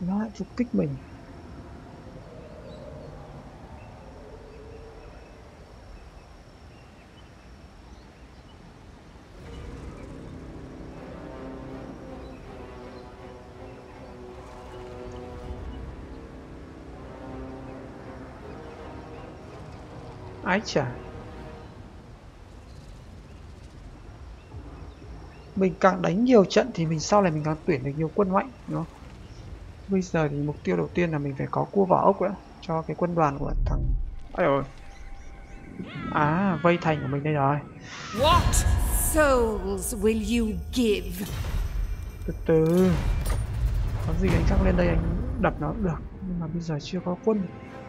Nó lại phục kích mình. Ái chà. Mình càng đánh nhiều trận thì mình sau này mình càng tuyển được nhiều quân mạnh đúng không? Bây giờ thì mục tiêu đầu tiên là mình phải có cua vỏ ốc đã cho cái quân đoàn của thằng ấy rồi à vây thành của mình đây rồi. What souls will you give? từ từ. Có gì anh căng lên đây anh đập nó cũng được nhưng mà bây giờ chưa có quân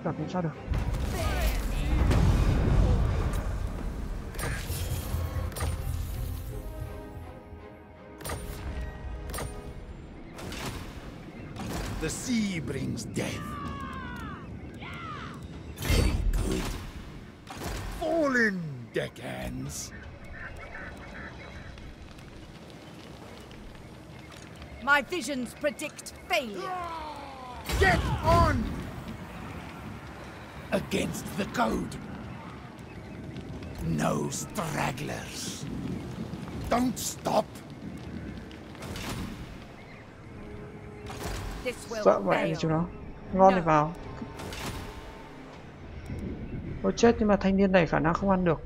đập làm sao được The sea brings death. Very good. Fallen, deckhands. My visions predict failure. Get on! Against the code. No stragglers. Don't stop. Sợ mẹ gì chúng nó. Ngon thì vào. Ôi chết, nhưng mà thanh niên này khả năng không ăn được.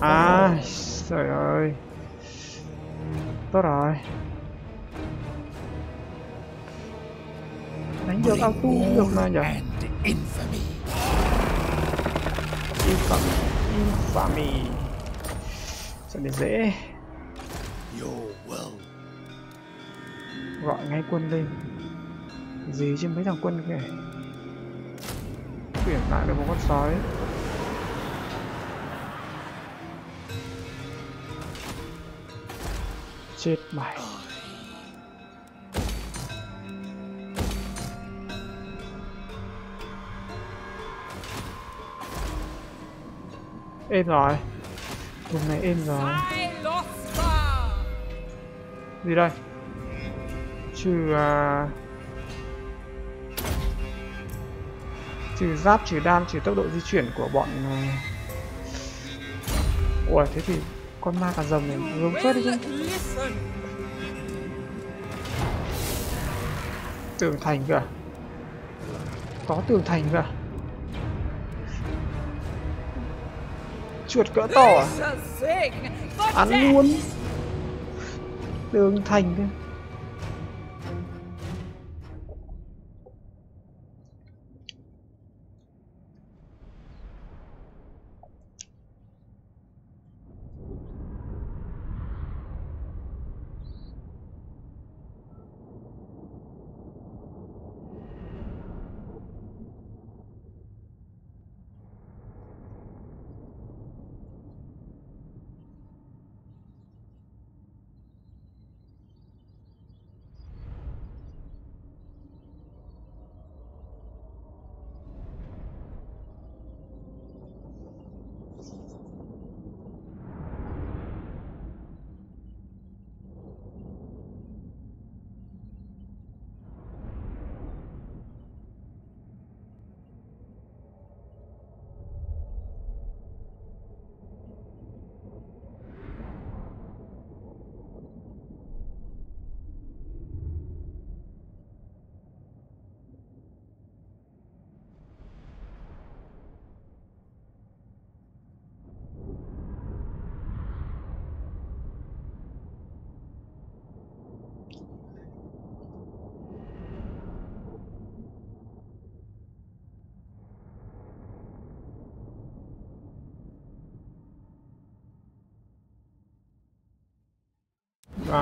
À trời ơi. Tốt rồi. Đánh được Bring auto cũng được mà nhỉ infamy. Infamy. Infamy Sao để dễ. Gọi ngay quân lên. Gì chứ mấy thằng quân kìa. Tuyển lại được một con sói. Chết mày. Êm rồi. Vùng này êm rồi. Gì đây trừ à... trừ giáp trừ đam trừ tốc độ di chuyển của bọn à... ủa thế thì con ma cả rồng này gớm phết đấy chứ. tường thành à? có tường thành à? chuột cỡ to à? ăn luôn. Tường thành cơ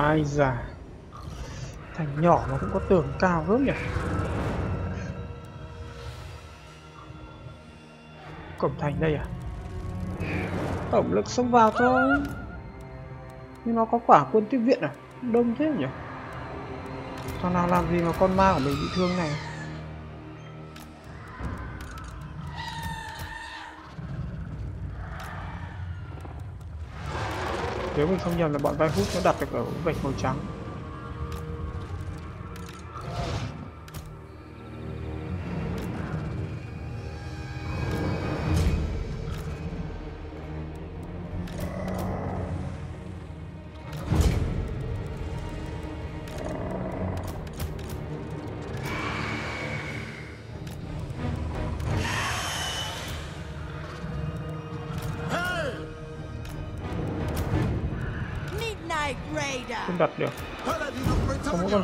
ai già. Thành nhỏ mà cũng có tường cao gớm nhỉ? Cổng thành đây à? Tổng lực xông vào thôi. Nhưng nó có quả quân tiếp viện à? Đông thế nhỉ? Thằng nào làm gì mà con ma của mình bị thương này? Nếu mình không nhầm là bọn vai hút nó đặt được ở vạch màu trắng.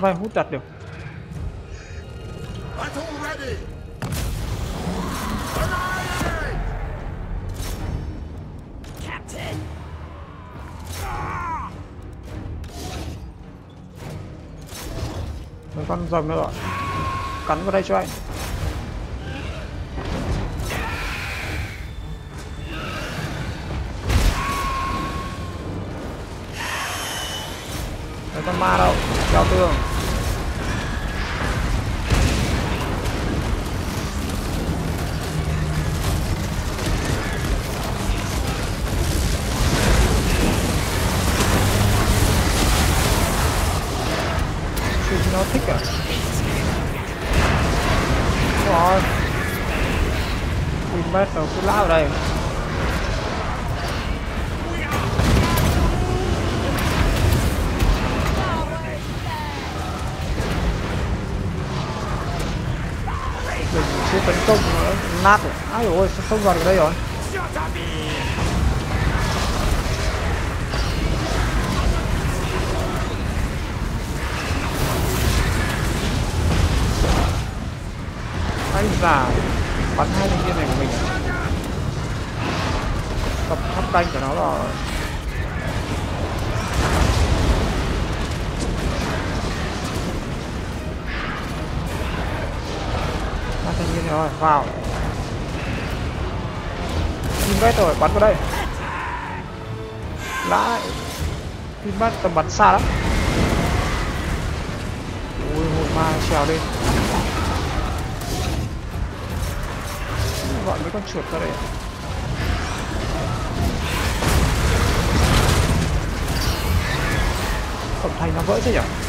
Vai hút đặt được. Mấy con rồng nữa rồi. Cắn vào đây cho anh không vào được đây rồi. Anh già, bắn hai thanh niên này của mình. Tập thắp canh của nó rồi. Hai thanh niên rồi, vào nhìn vết rồi bắn vào đây. Lại. Nhìn bắt tầm bắn xa lắm. Ui hồn ma trèo lên. Gọi mấy con chuột ra đây à? cổng thành nó vỡ chứ nhỉ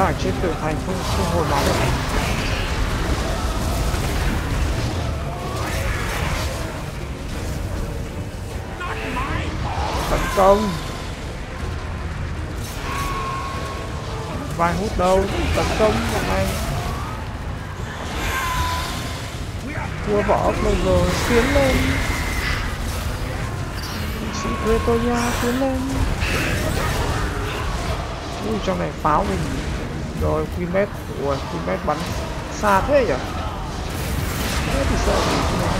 nó chết ở trên thành, không không hồi máu được. Tấn công. Vài hút đâu, tấn công bọn này. Thua võ bây rồi, tiến lên. Sĩ Pretoria tiến lên. Ui, trong này pháo mình rồi Queenmet ui Queenmet bắn xa thế nhỉ? Thế thì sợ gì chứ nó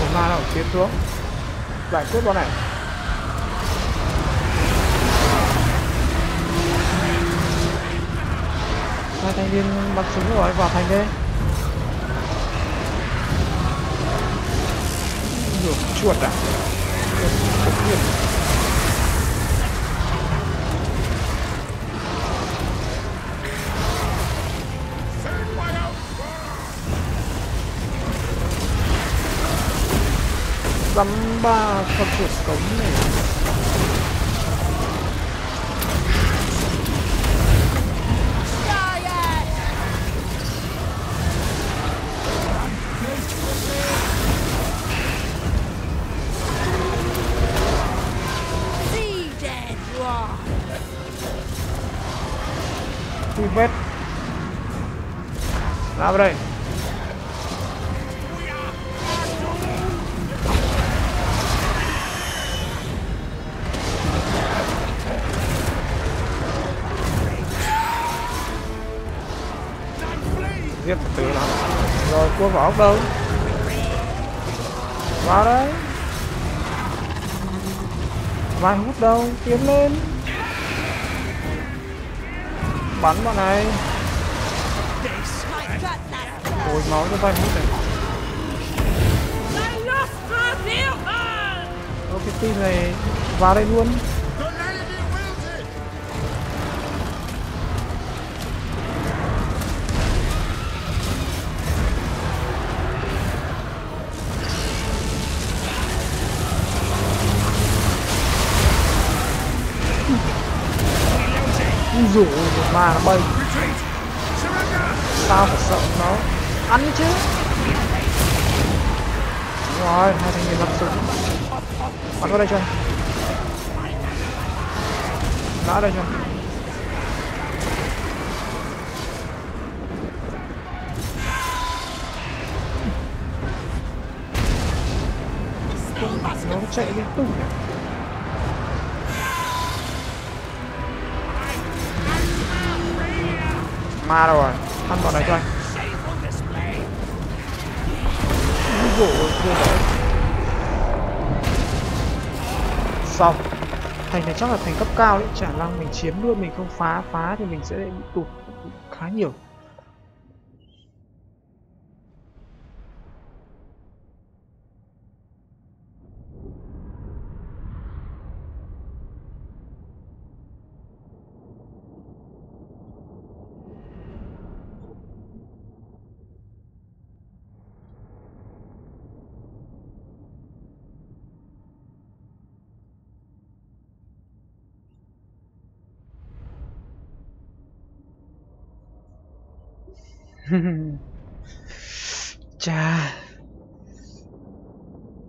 Ủa ma nào tiến xuống giải quyết bọn này. Hai thanh niên bắn súng rồi vào thành đây. Nhiều chuột à? Chuột chuột. hiểm dăm ba con chuột cống này See đây. Bỏ đâu. Vào đấy. Vài hút đâu, tiến lên. Bắn bọn này. Ôi, máu cho vai hút này. Ok team này vào đây luôn. Mà nó bay tao phải sợ nó. Ăn chứ. Đúng Rồi, hai thằng nhìn lắp súng. Bắn vào đây cho đã đây cho Nó chạy liên tục. Ma đâu rồi? Thân bọn này cho anh. Ui Xong. Thành này chắc là thành cấp cao đấy. Chả năng mình chiếm luôn, mình không phá. Phá thì mình sẽ bị tụt khá nhiều. [laughs] Chà.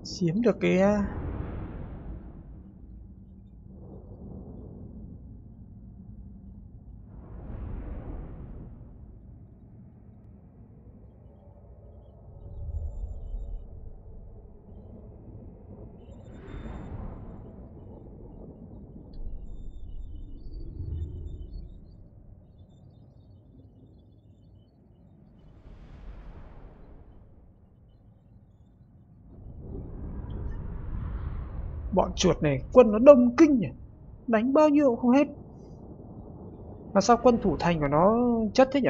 Chiếm được cái Bọn chuột này, quân nó đông kinh nhỉ? Đánh bao nhiêu cũng không hết. Mà sao quân thủ thành của nó chất thế nhỉ?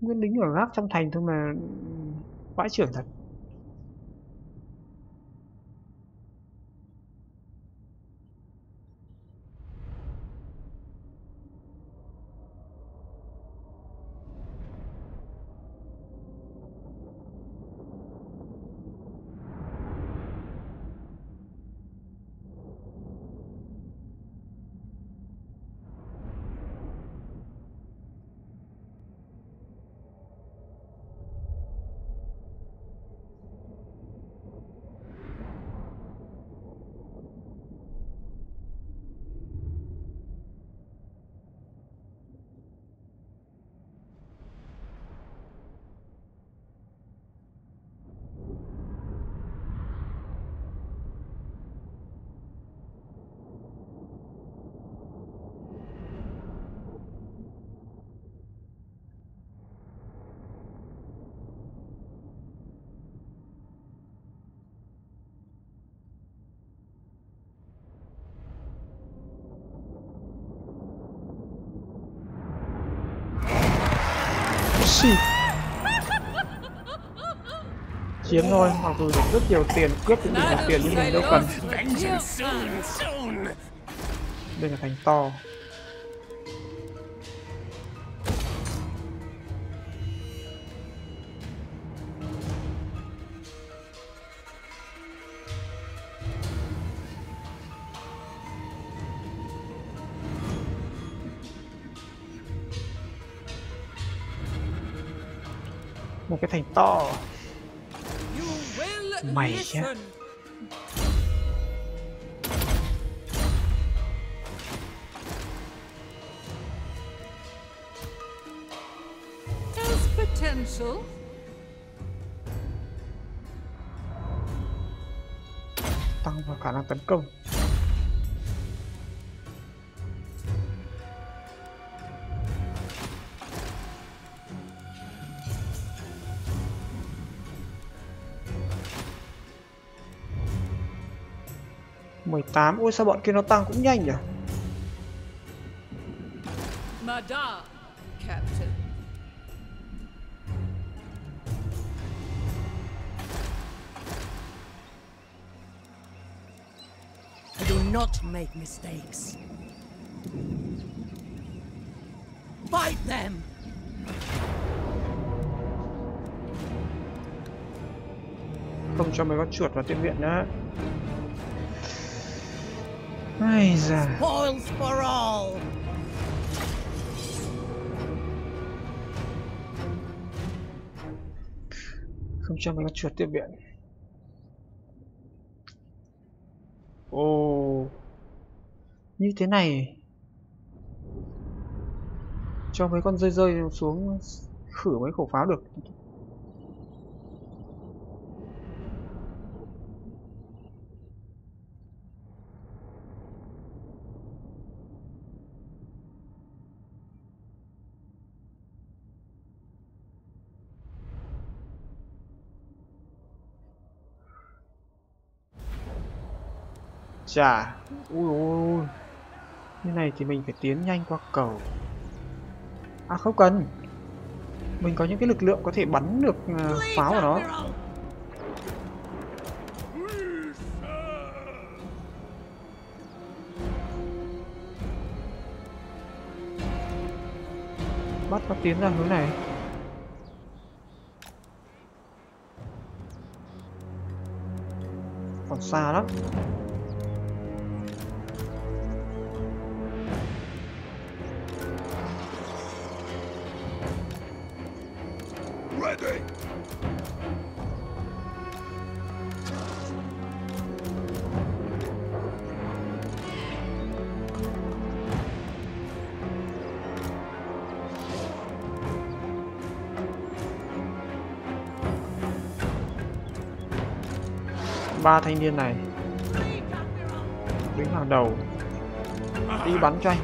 Nguyên lính ở gác trong thành thôi mà Vãi trưởng thật. Chiến thôi, mặc dù được rất nhiều tiền cướp cũng được tiền nhưng mình đâu cần. Đây là thành to. Một cái thành to mày chứ potential. tăng vào khả năng tấn công 18 ôi sao bọn kia nó tăng cũng nhanh nhỉ. Do not make mistakes. Fight them! không cho mấy con chuột vào tiên viện nữa ai da Spoils for all! không cho con chuột tiếp viện. Ồ. Như thế này. Cho mấy con rơi rơi xuống khử mấy khẩu pháo được Chà, ui ui Như này thì mình phải tiến nhanh qua cầu. À không cần. Mình có những cái lực lượng có thể bắn được uh, pháo của nó. Bắt nó tiến ra hướng này. Còn xa lắm. Ba thanh niên này. Đứng hàng đầu. Đi bắn cho anh.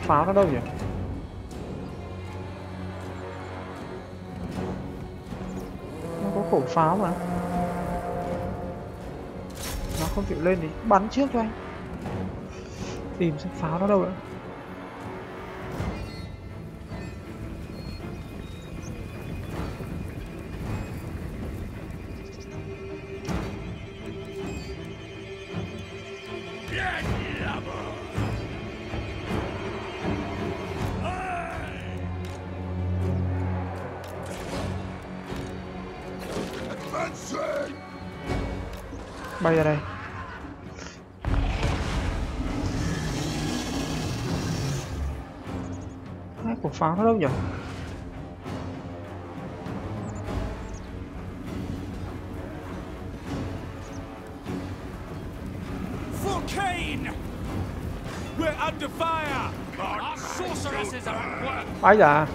Pháo nó đâu nhỉ? Nó có khẩu pháo mà. Nó không chịu lên thì bắn trước cho anh. Tìm xem pháo nó đâu nữa bay ra đây hai cổ pháo nó đâu nhỉ For Cain! We're under fire! Our sorceresses are at work! ai da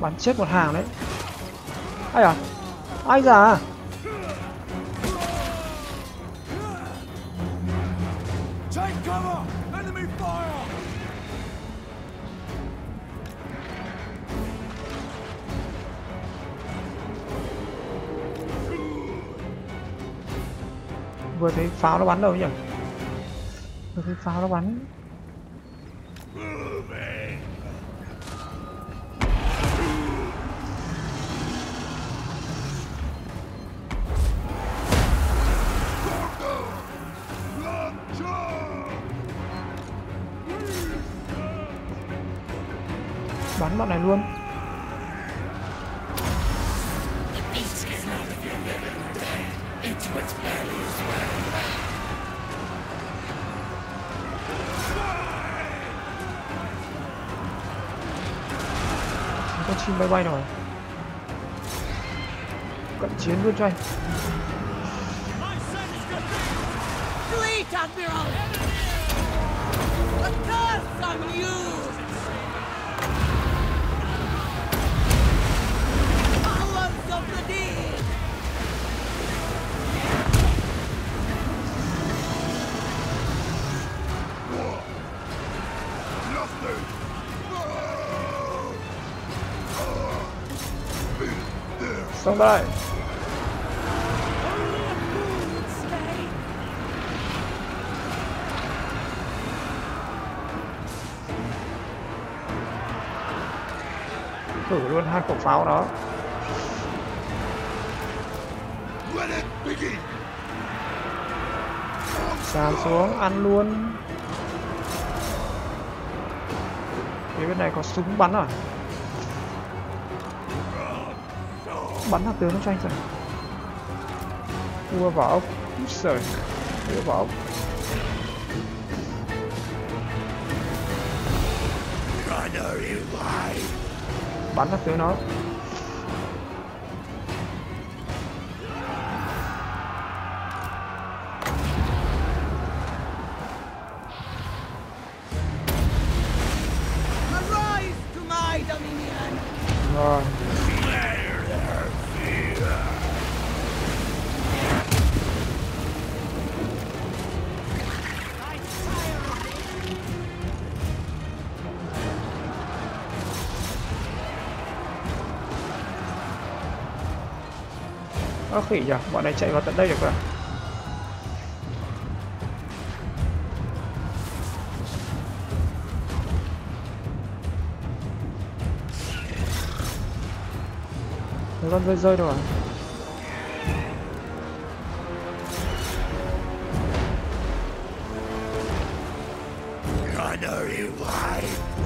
bắn chết một hàng đấy ai à ai da vừa thấy pháo nó bắn đâu nhỉ? Vừa thấy pháo nó bắn bắn Vâng, không đây Thử luôn hai khẩu pháo đó. Sàn xuống, ăn luôn. Phía bên này có súng bắn à? Bắn thằng tướng nó cho anh rồi Ua vào ốc. Úi giời. Ua vào ốc. Bắn thằng tướng nó. Khỉ nhỉ, bọn này chạy vào tận đây được à? Mấy con rơi rơi đâu à?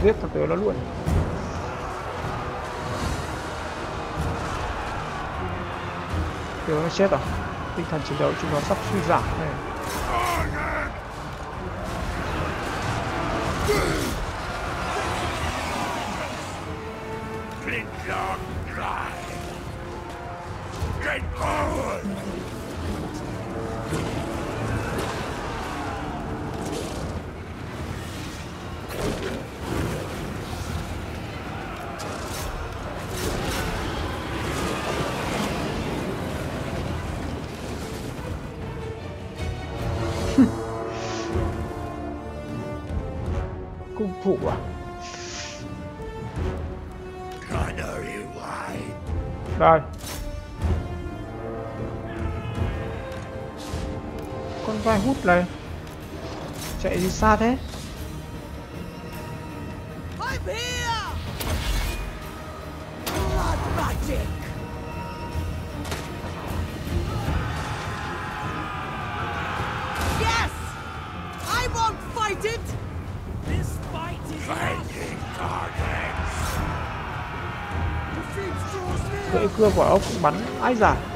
Giết thằng tớ nó luôn Kiểu nó chết rồi Tinh thần chiến đấu chúng nó sắp suy giảm này Flintlock Drive! Get forward. Thủ à? Đây Con vai hút này Chạy gì xa thế? Ốc bắn Ai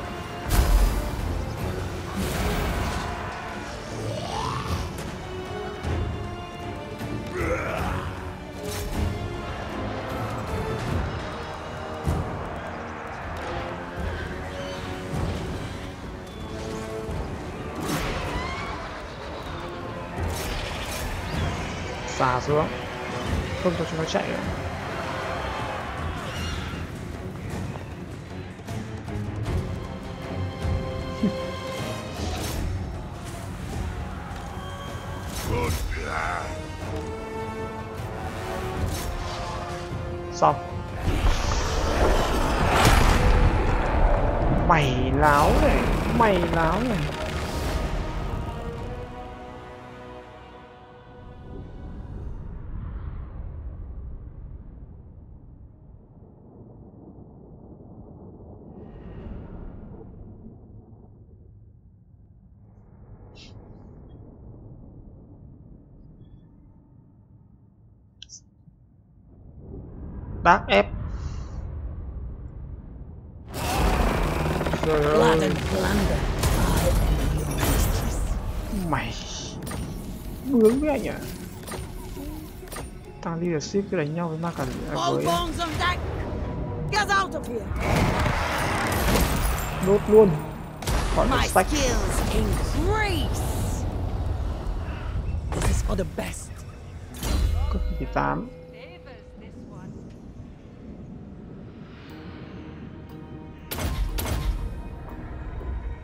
Leadership cứ đánh nhau với ma cả với đốt luôn. My một sách skills increase! This is for the best. cấp 18 Favors this one.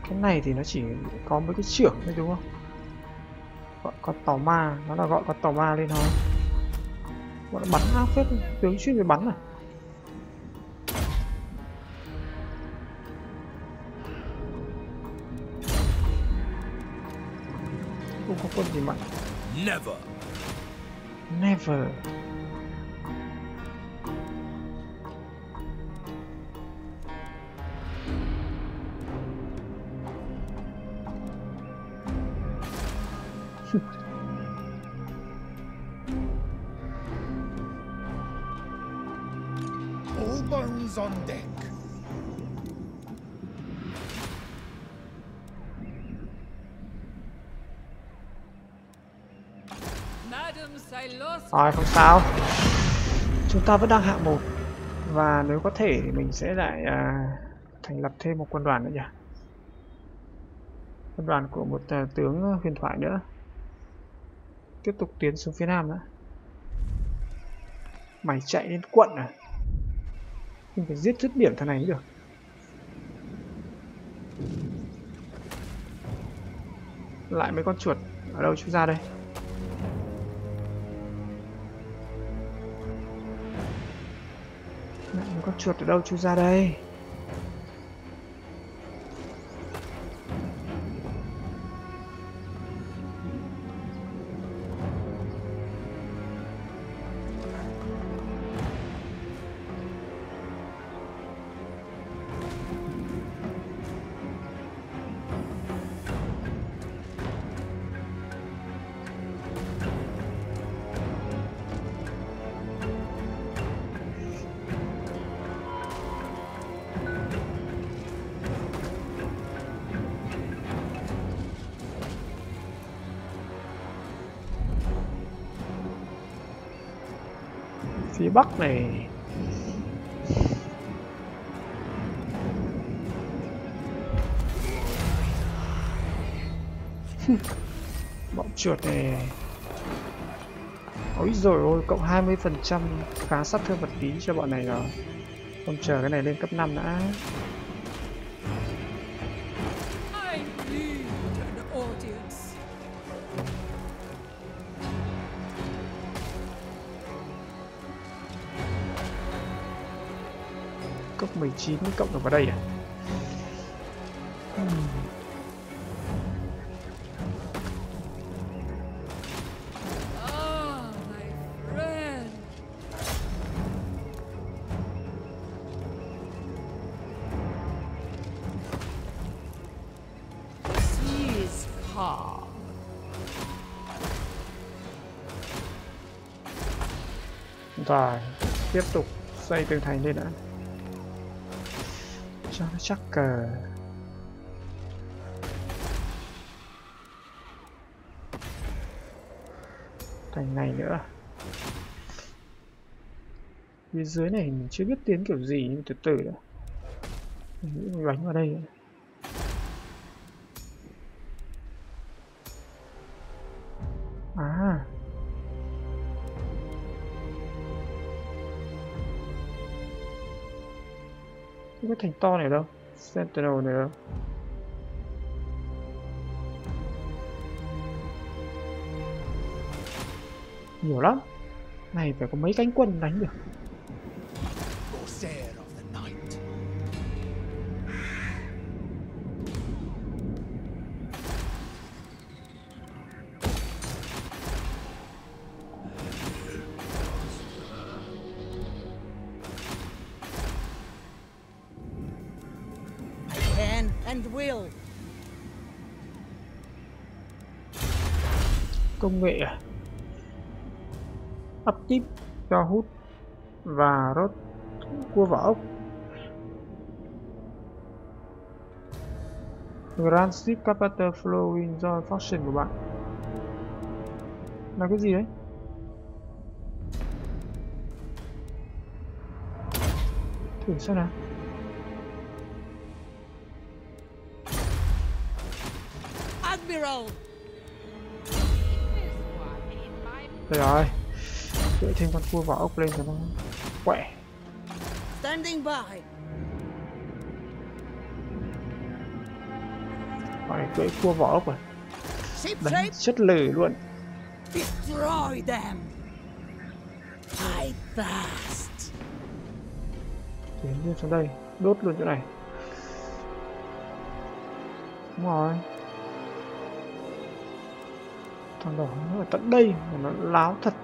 Cái này thì nó chỉ có mấy cái trưởng thôi đúng không? Gọi con tàu ma. Nó là gọi con tàu ma lên thôi bọn bắn ác phết tướng suýt bị bắn này. Không có quân gì mạnh never. Never. Rồi không sao. Chúng ta vẫn đang hạng một. Và nếu có thể thì mình sẽ lại à, thành lập thêm một quân đoàn nữa nhỉ? Quân đoàn của một à, tướng huyền thoại nữa. Tiếp tục tiến xuống phía nam nữa. Mày chạy đến quận à? Mình phải giết dứt điểm thằng này mới được. Lại mấy con chuột Ở đâu chui ra đây? Có chuột ở đâu chui ra đây? Bắc này. [laughs] Bọn chuột này. Ôi rồi ôi, cộng 20 phần trăm khá sát thương vật lý cho bọn này rồi. Không chờ cái này lên cấp 5 đã. 9 cộng được vào đây à Rồi, tiếp tục xây tường thành lên đã. Cho. Thành ờ. này nữa. Phía dưới này mình chưa biết tiến kiểu gì, nhưng từ từ đã. Mình nghĩ mình đánh vào đây. Thành to này đâu. Sentinel này đâu. Nhiều lắm. Này, phải có mấy cánh quân đánh được. Công nghệ à? ấp Uptip cho hút Và rốt cua vỏ ốc Grand Strip Capacitor Flowing do function của bạn Là cái gì đấy? Thử xem nào Admiral! Đây rồi. Gửi thêm con cua vỏ ốc lên cho nó khỏe. Standing by. Này cưỡi cua vỏ ốc rồi. Đánh chất lử luôn. Destroy them. I thirst. Tiến lên xuống đây. Đốt luôn chỗ này. Đúng rồi thằng đỏ nó ở tận đây mà nó láo thật.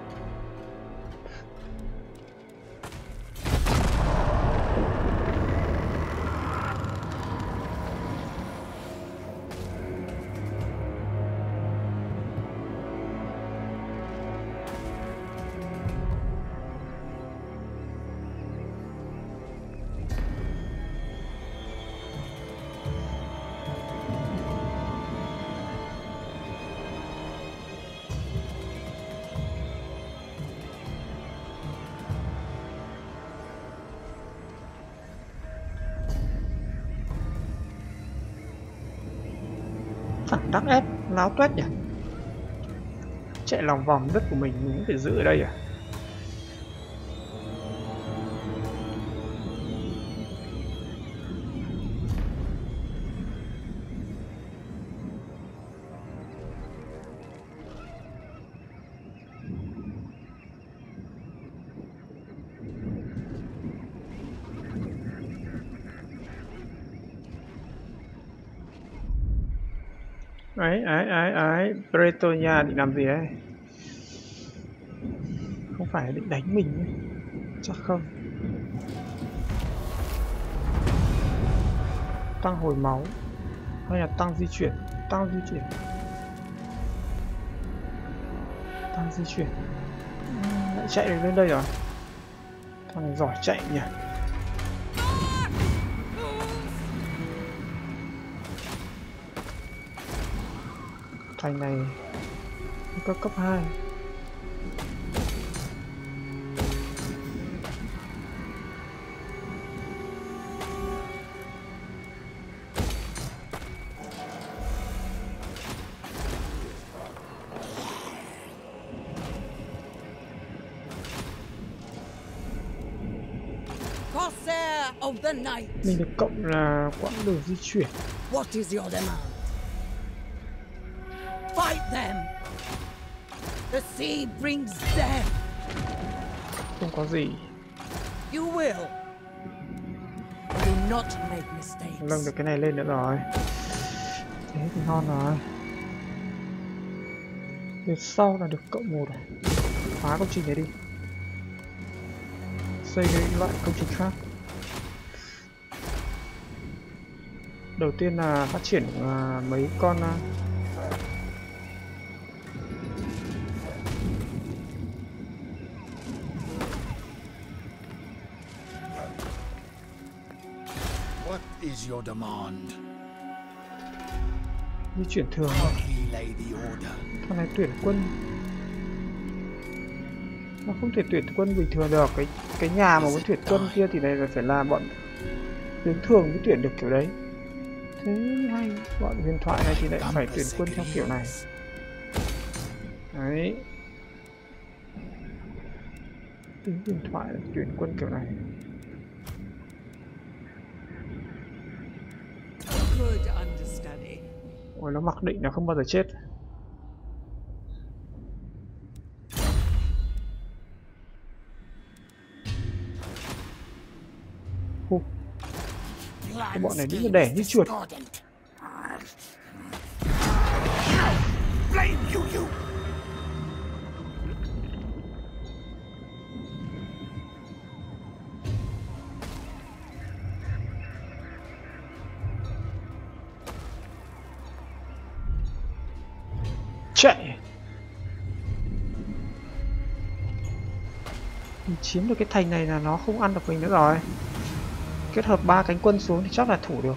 Láo tuét nhỉ? Chạy lòng vòng đất của mình mình cũng phải giữ ở đây à? Pretoria định làm gì đấy? Không phải định đánh mình ấy. chắc không. Tăng hồi máu hay là tăng di chuyển? Tăng di chuyển. Tăng di chuyển. Lại chạy được lên đây rồi. Thằng này giỏi chạy nhỉ? Thành này có cấp 2 Corsair of the night. mình được cộng là quãng đường di chuyển What is your demand? Fight them! The sea brings death. không có gì You will. Do not make nâng mistakes. được cái này lên nữa rồi thế thì ngon rồi Việc sau là được cộng một rồi phá công trình này đi xây cái loại công trình khác đầu tiên là phát triển à, mấy con à, is your demand? di chuyển thường order. thằng này tuyển quân. Nó không thể tuyển quân bình thường được. Cái cái nhà mà muốn tuyển quân kia thì này là phải là bọn tướng thường mới tuyển được kiểu đấy. Thế hay bọn huyền thoại này thì lại phải tuyển quân theo kiểu này. đấy. Tướng huyền thoại là tuyển quân kiểu này ôi nó mặc định là không bao giờ chết. Hù, cái bọn này đúng là đẻ như chuột. Blame you, you! Chiếm được cái thành này là nó không ăn được mình nữa rồi. Kết hợp ba cánh quân xuống thì chắc là thủ được.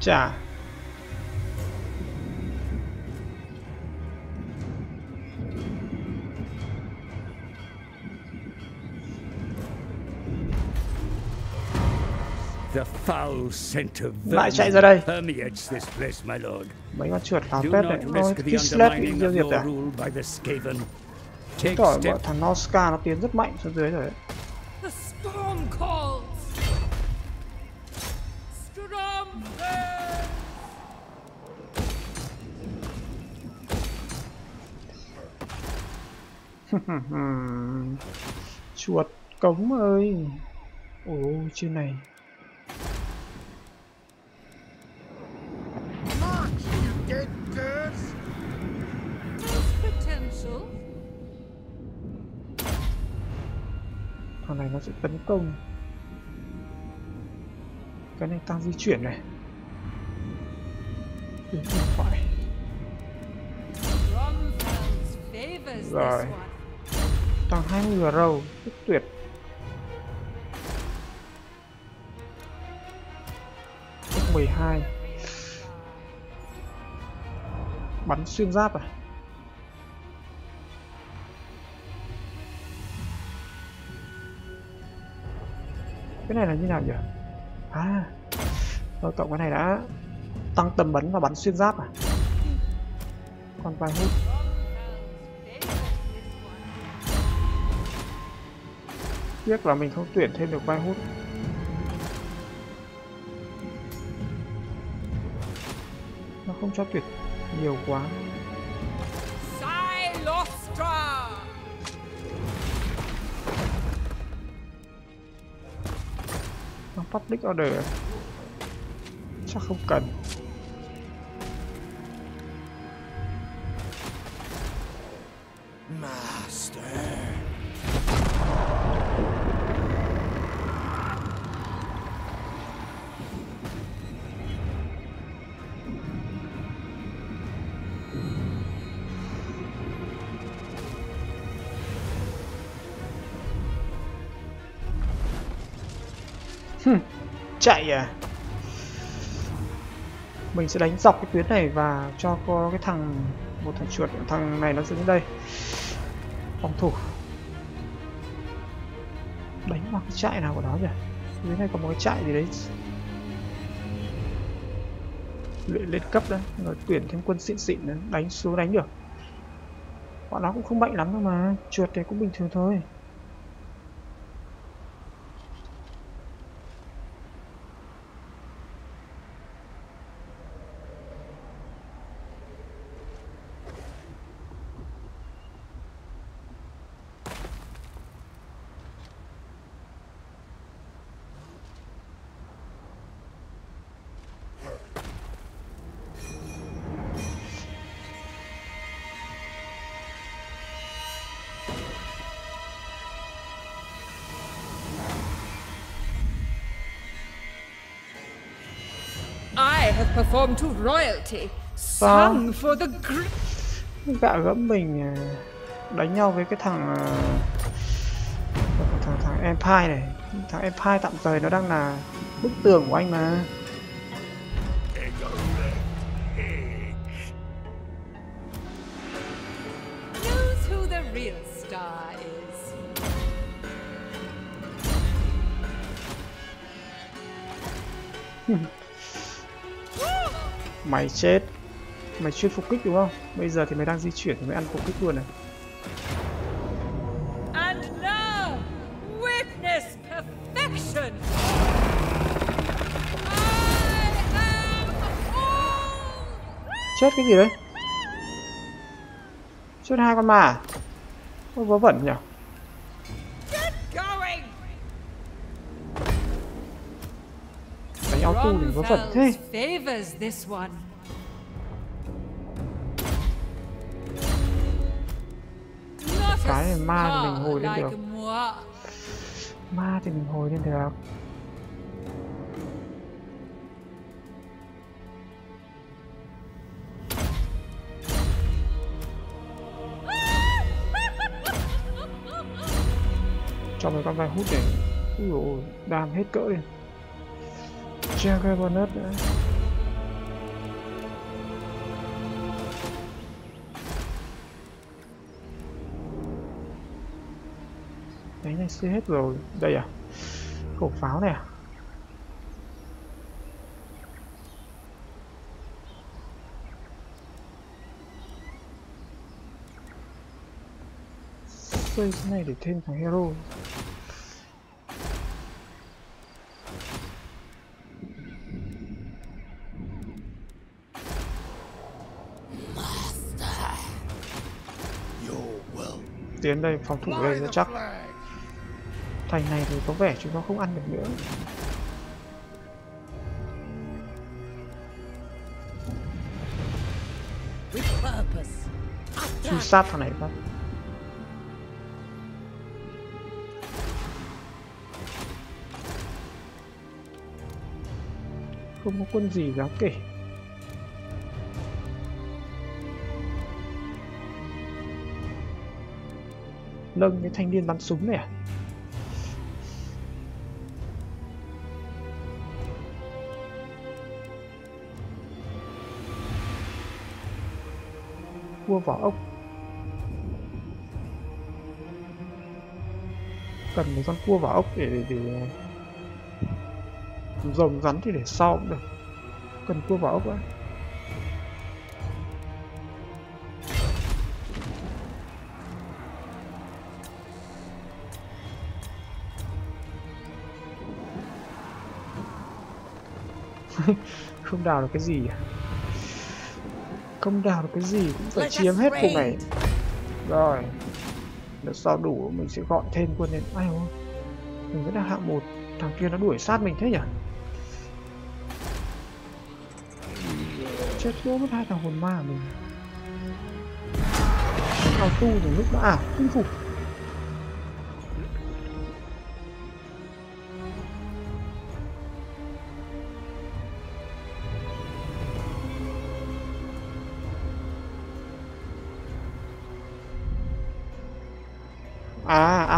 Chà. The foul scent of Lại chạy ra đây. Mấy con chuột phép not này. Nó Kislet bị tiêu diệt Skaven. Take Tỏi bọn thằng Noska nó tiến rất mạnh xuống dưới rồi đấy [laughs] Chuột cống ơi. Ồ trên này. Thằng này nó sẽ tấn công. Cái này tăng di chuyển này. Bên phải. Rồi. Tăng 20 vào râu Rất tuyệt. Cấp 12 Bắn xuyên giáp à? Cái này là như nào nhỉ? À Tôi cộng cái này đã Tăng tầm bắn và bắn xuyên giáp à? Còn vài hút Tiếc là mình không tuyển thêm được vai hút Nó không cho tuyển nhiều quá! Nó public order? Chắc không cần Chạy à? Mình sẽ đánh dọc cái tuyến này và cho có cái thằng, Một thằng chuột, Thằng này nó sẽ đến đây. Phòng thủ. Đánh vào cái trại nào của nó nhỉ? Dưới này có một cái trại gì đấy. Luyện lên cấp đấy, Rồi tuyển thêm quân xịn xịn nữa Đánh xuống đánh được. Bọn nó cũng không mạnh lắm đâu mà, Chuột này cũng bình thường thôi. Performed to royalty. Sung for the gạ gẫm mình à, đánh nhau với cái thằng à, thằng thằng Empire này thằng Empire tạm thời nó đang là bức tường của anh mà mày chết. Mày chuyên phục kích đúng không? Bây giờ thì mày đang di chuyển thì mày ăn phục kích luôn này. And now, witness perfection. I am all. chết cái gì đấy? Chết hai con mà à? Ôi, vớ vẩn nhỉ đánh áo tu thì vớ vẩn thế Cái này ma thì mình star hồi lên được. ma thì mình hồi lên được. Cho mấy con vai hút để ui ôi, đam hết cỡ đi. Bonus nữa cái này xây hết rồi. Đây à? Khẩu pháo này à? Xây cái này để thêm thằng hero. Tiến đây phòng thủ đây nó chắc thành này thì có vẻ chúng nó không ăn được nữa. Truy sát thằng này phát không có quân gì dám kể. Nâng cái thanh niên bắn súng này à cua vỏ ốc cần một con cua vỏ ốc để để, để... Uh, rồng rắn thì để sau cũng được. Cần cua vỏ ốc á không đào được cái gì à? Không đào được cái gì cũng phải chiếm hết vùng này. Rồi. Nếu sao đủ mình sẽ gọi thêm quân lên ai không? Mình vẫn đang hạng một. Thằng kia nó đuổi sát mình thế nhỉ? Chết chỗ mất hai thằng hồn ma mình. Auto từ lúc đã à kinh phục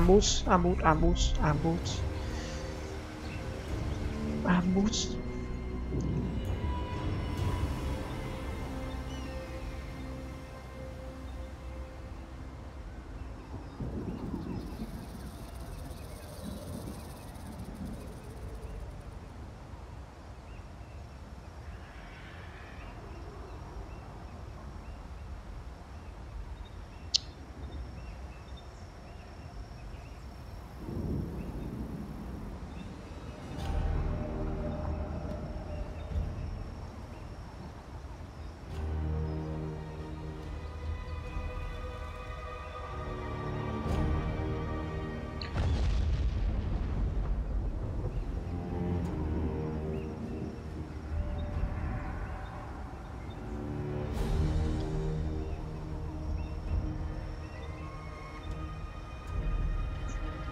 ambush, ambush, ambush, ambush. Ambush.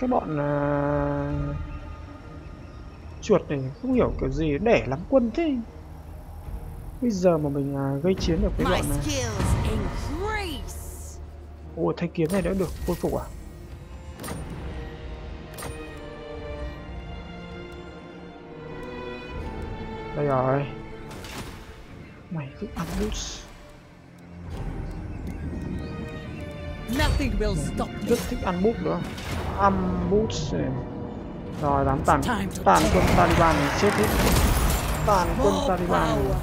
Cái bọn à... chuột này không hiểu kiểu gì để lắm quân thế. Bây giờ mà mình à, gây chiến được với bọn này skills increase. ôi thanh kiếm này đã được khôi phục à? Đây rồi. Mày cứ ăn boost Nothing will stop rất thích ăn bút nữa ăn bút này. rồi đám tàn tàn quân. Taliban này chết hết tàn quân Taliban này.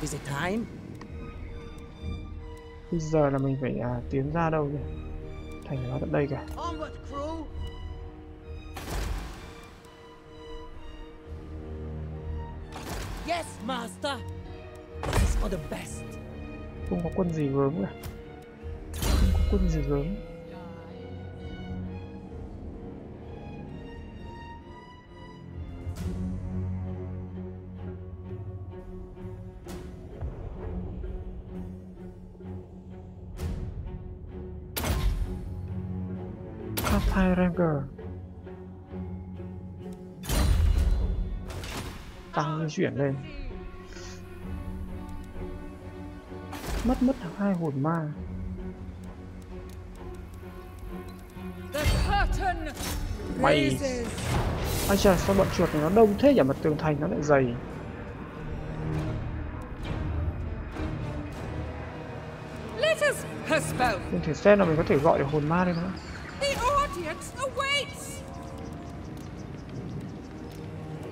Is it time? bây giờ là mình phải à, tiến ra đâu nhỉ thành nó tận đây cả. Yes, master. This is for the best không có quân gì gớm cả. Không có quân gì gớm Katai Ranger tăng di chuyển lên. Mất mất hai hồn ma. Mày- ai chà sao bọn chuột này nó đông thế nhỉ mà tường thành nó lại dày. Let us Postpone. mình thử xem là mình có thể gọi được hồn ma được không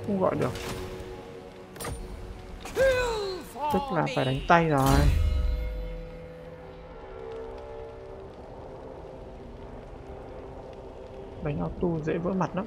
không gọi được. Tức là phải đánh tay rồi đánh auto dễ vỡ mặt lắm.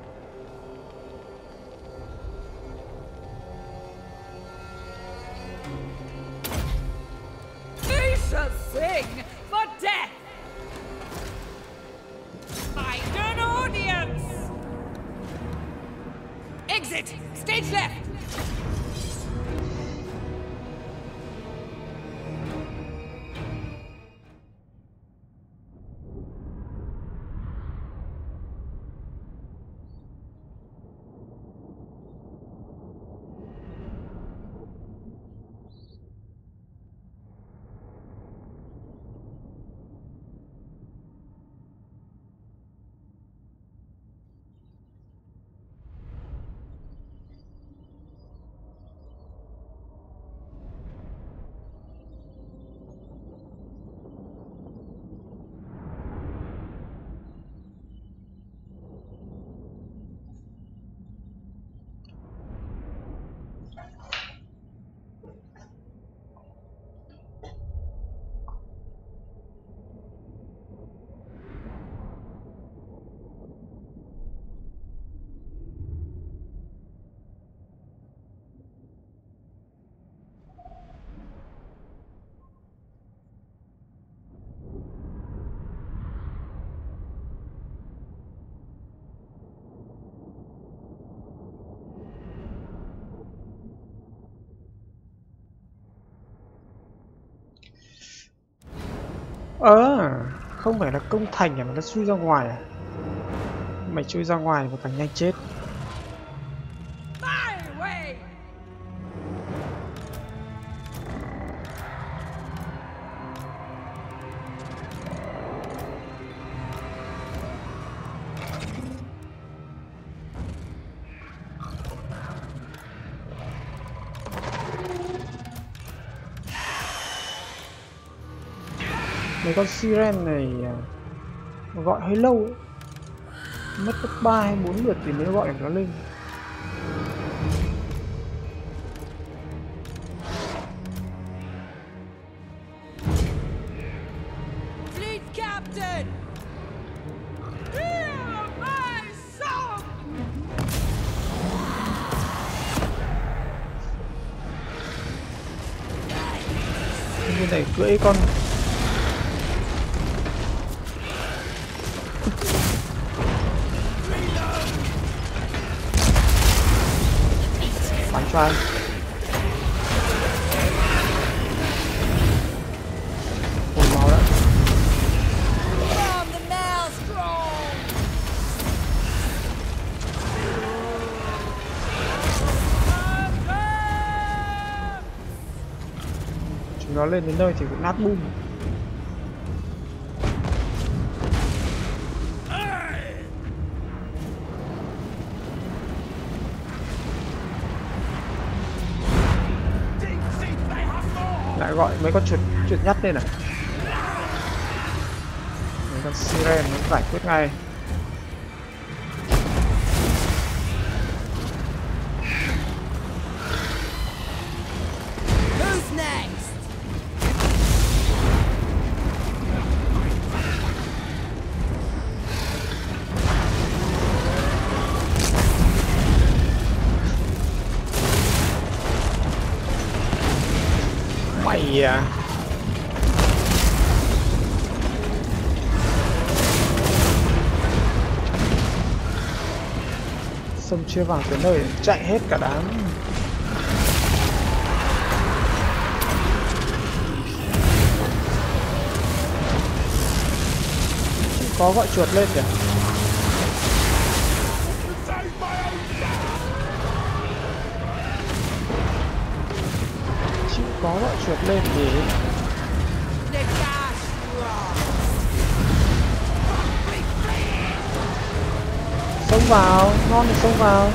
Ờ không phải là công thành à mà nó chui ra ngoài à. Mày chui ra ngoài và càng nhanh chết. Con siren này à, nó gọi hơi lâu ấy. mất cấp ba hay bốn lượt thì mới gọi được nó lên lên đến nơi thì cũng nát bum. Lại gọi mấy con chuột chuột nhắt lên này. Mấy con siren nó giải quyết ngay. Chưa vào tới nơi chạy hết cả đám. Có gọi chuột lên kìa. Chịu có gọi chuột lên thì xông vào, ngon thì xông vào.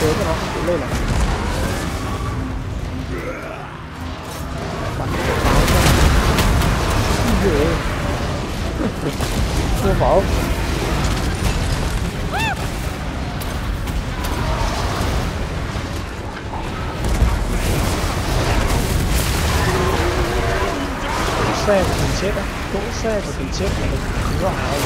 Thế cho nó không tự lên à? Bắn cái máu cho Ui giời. Thua võ xe của mình chết á. Cỗ xe của mình chết là mình rõ hại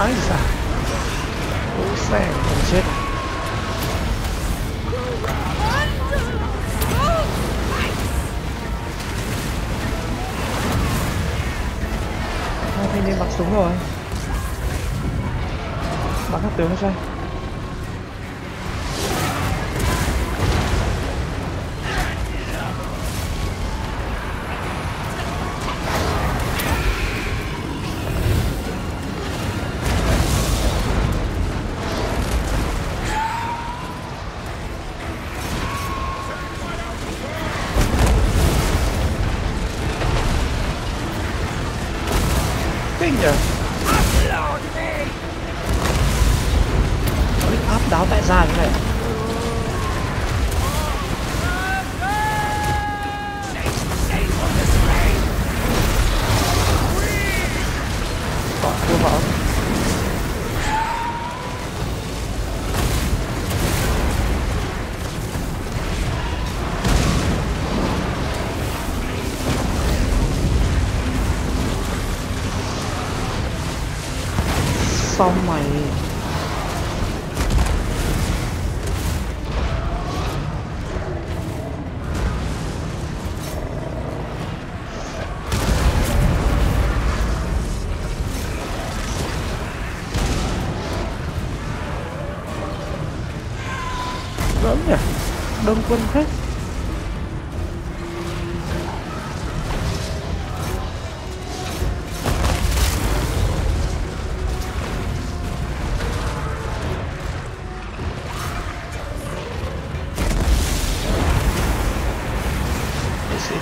vãi ui ái giời cỗ xe còn chết hai thanh niên bắn súng rồi. Bắn các tướng xem.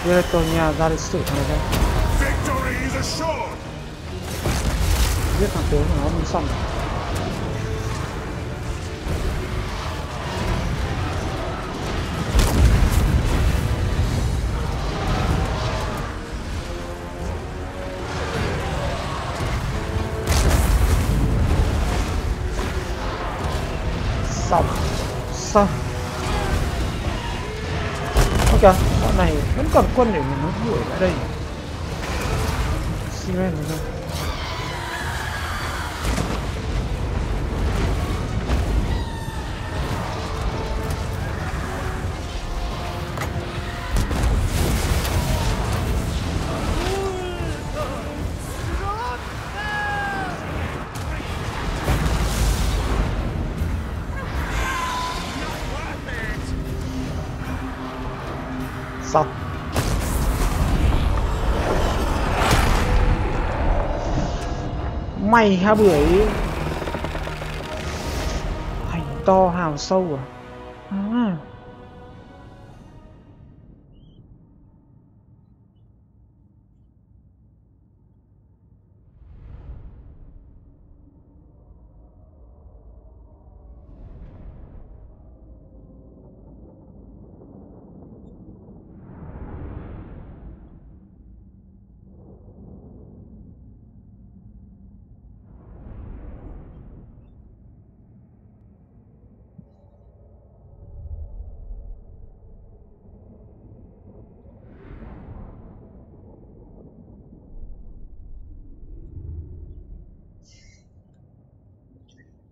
Sĩ Veretonia ra lịch sử này đây Victory is assured! giết thằng tướng của nó mình xong rồi. xong này vẫn còn quân để mình nó đuổi lại đây. Siren này thôi xong. Mày ha bưởi hành to hào sâu à.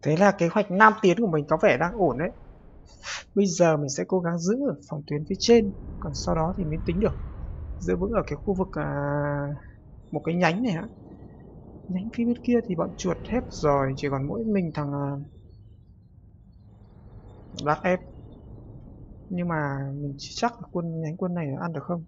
Thế là kế hoạch nam tiến của mình có vẻ đang ổn đấy. Bây giờ mình sẽ cố gắng giữ ở phòng tuyến phía trên, còn sau đó thì mới tính được. Giữ vững ở cái khu vực à, một cái nhánh này á. Nhánh phía bên kia thì bọn chuột hết rồi, chỉ còn mỗi mình thằng à, Black F. Nhưng mà mình chỉ chắc là quân nhánh quân này ăn được không.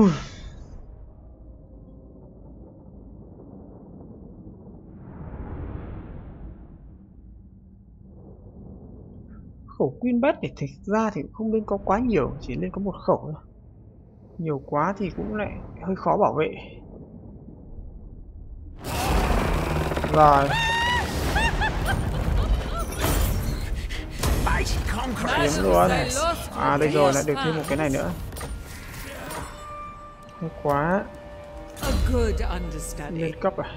Ui. khẩu Queen Bet thì thực ra thì không nên có quá nhiều, chỉ nên có một khẩu thôi. Nhiều quá thì cũng lại hơi khó bảo vệ. Rồi. Kiếm luôn. Này à đây rồi, lại được thêm một cái này nữa quá. A good understudy. lên cấp à?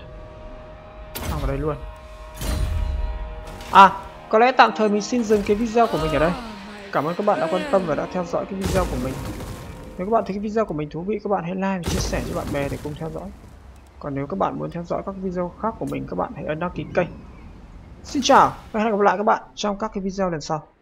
Xong vào đây luôn. À có lẽ tạm thời mình xin dừng cái video của mình ở đây. Cảm ơn các bạn đã quan tâm và đã theo dõi cái video của mình. Nếu các bạn thấy cái video của mình thú vị các bạn hãy like và chia sẻ cho bạn bè để cùng theo dõi. Còn nếu các bạn muốn theo dõi các video khác của mình các bạn hãy ấn đăng ký kênh. Xin chào và hẹn gặp lại các bạn trong các cái video lần sau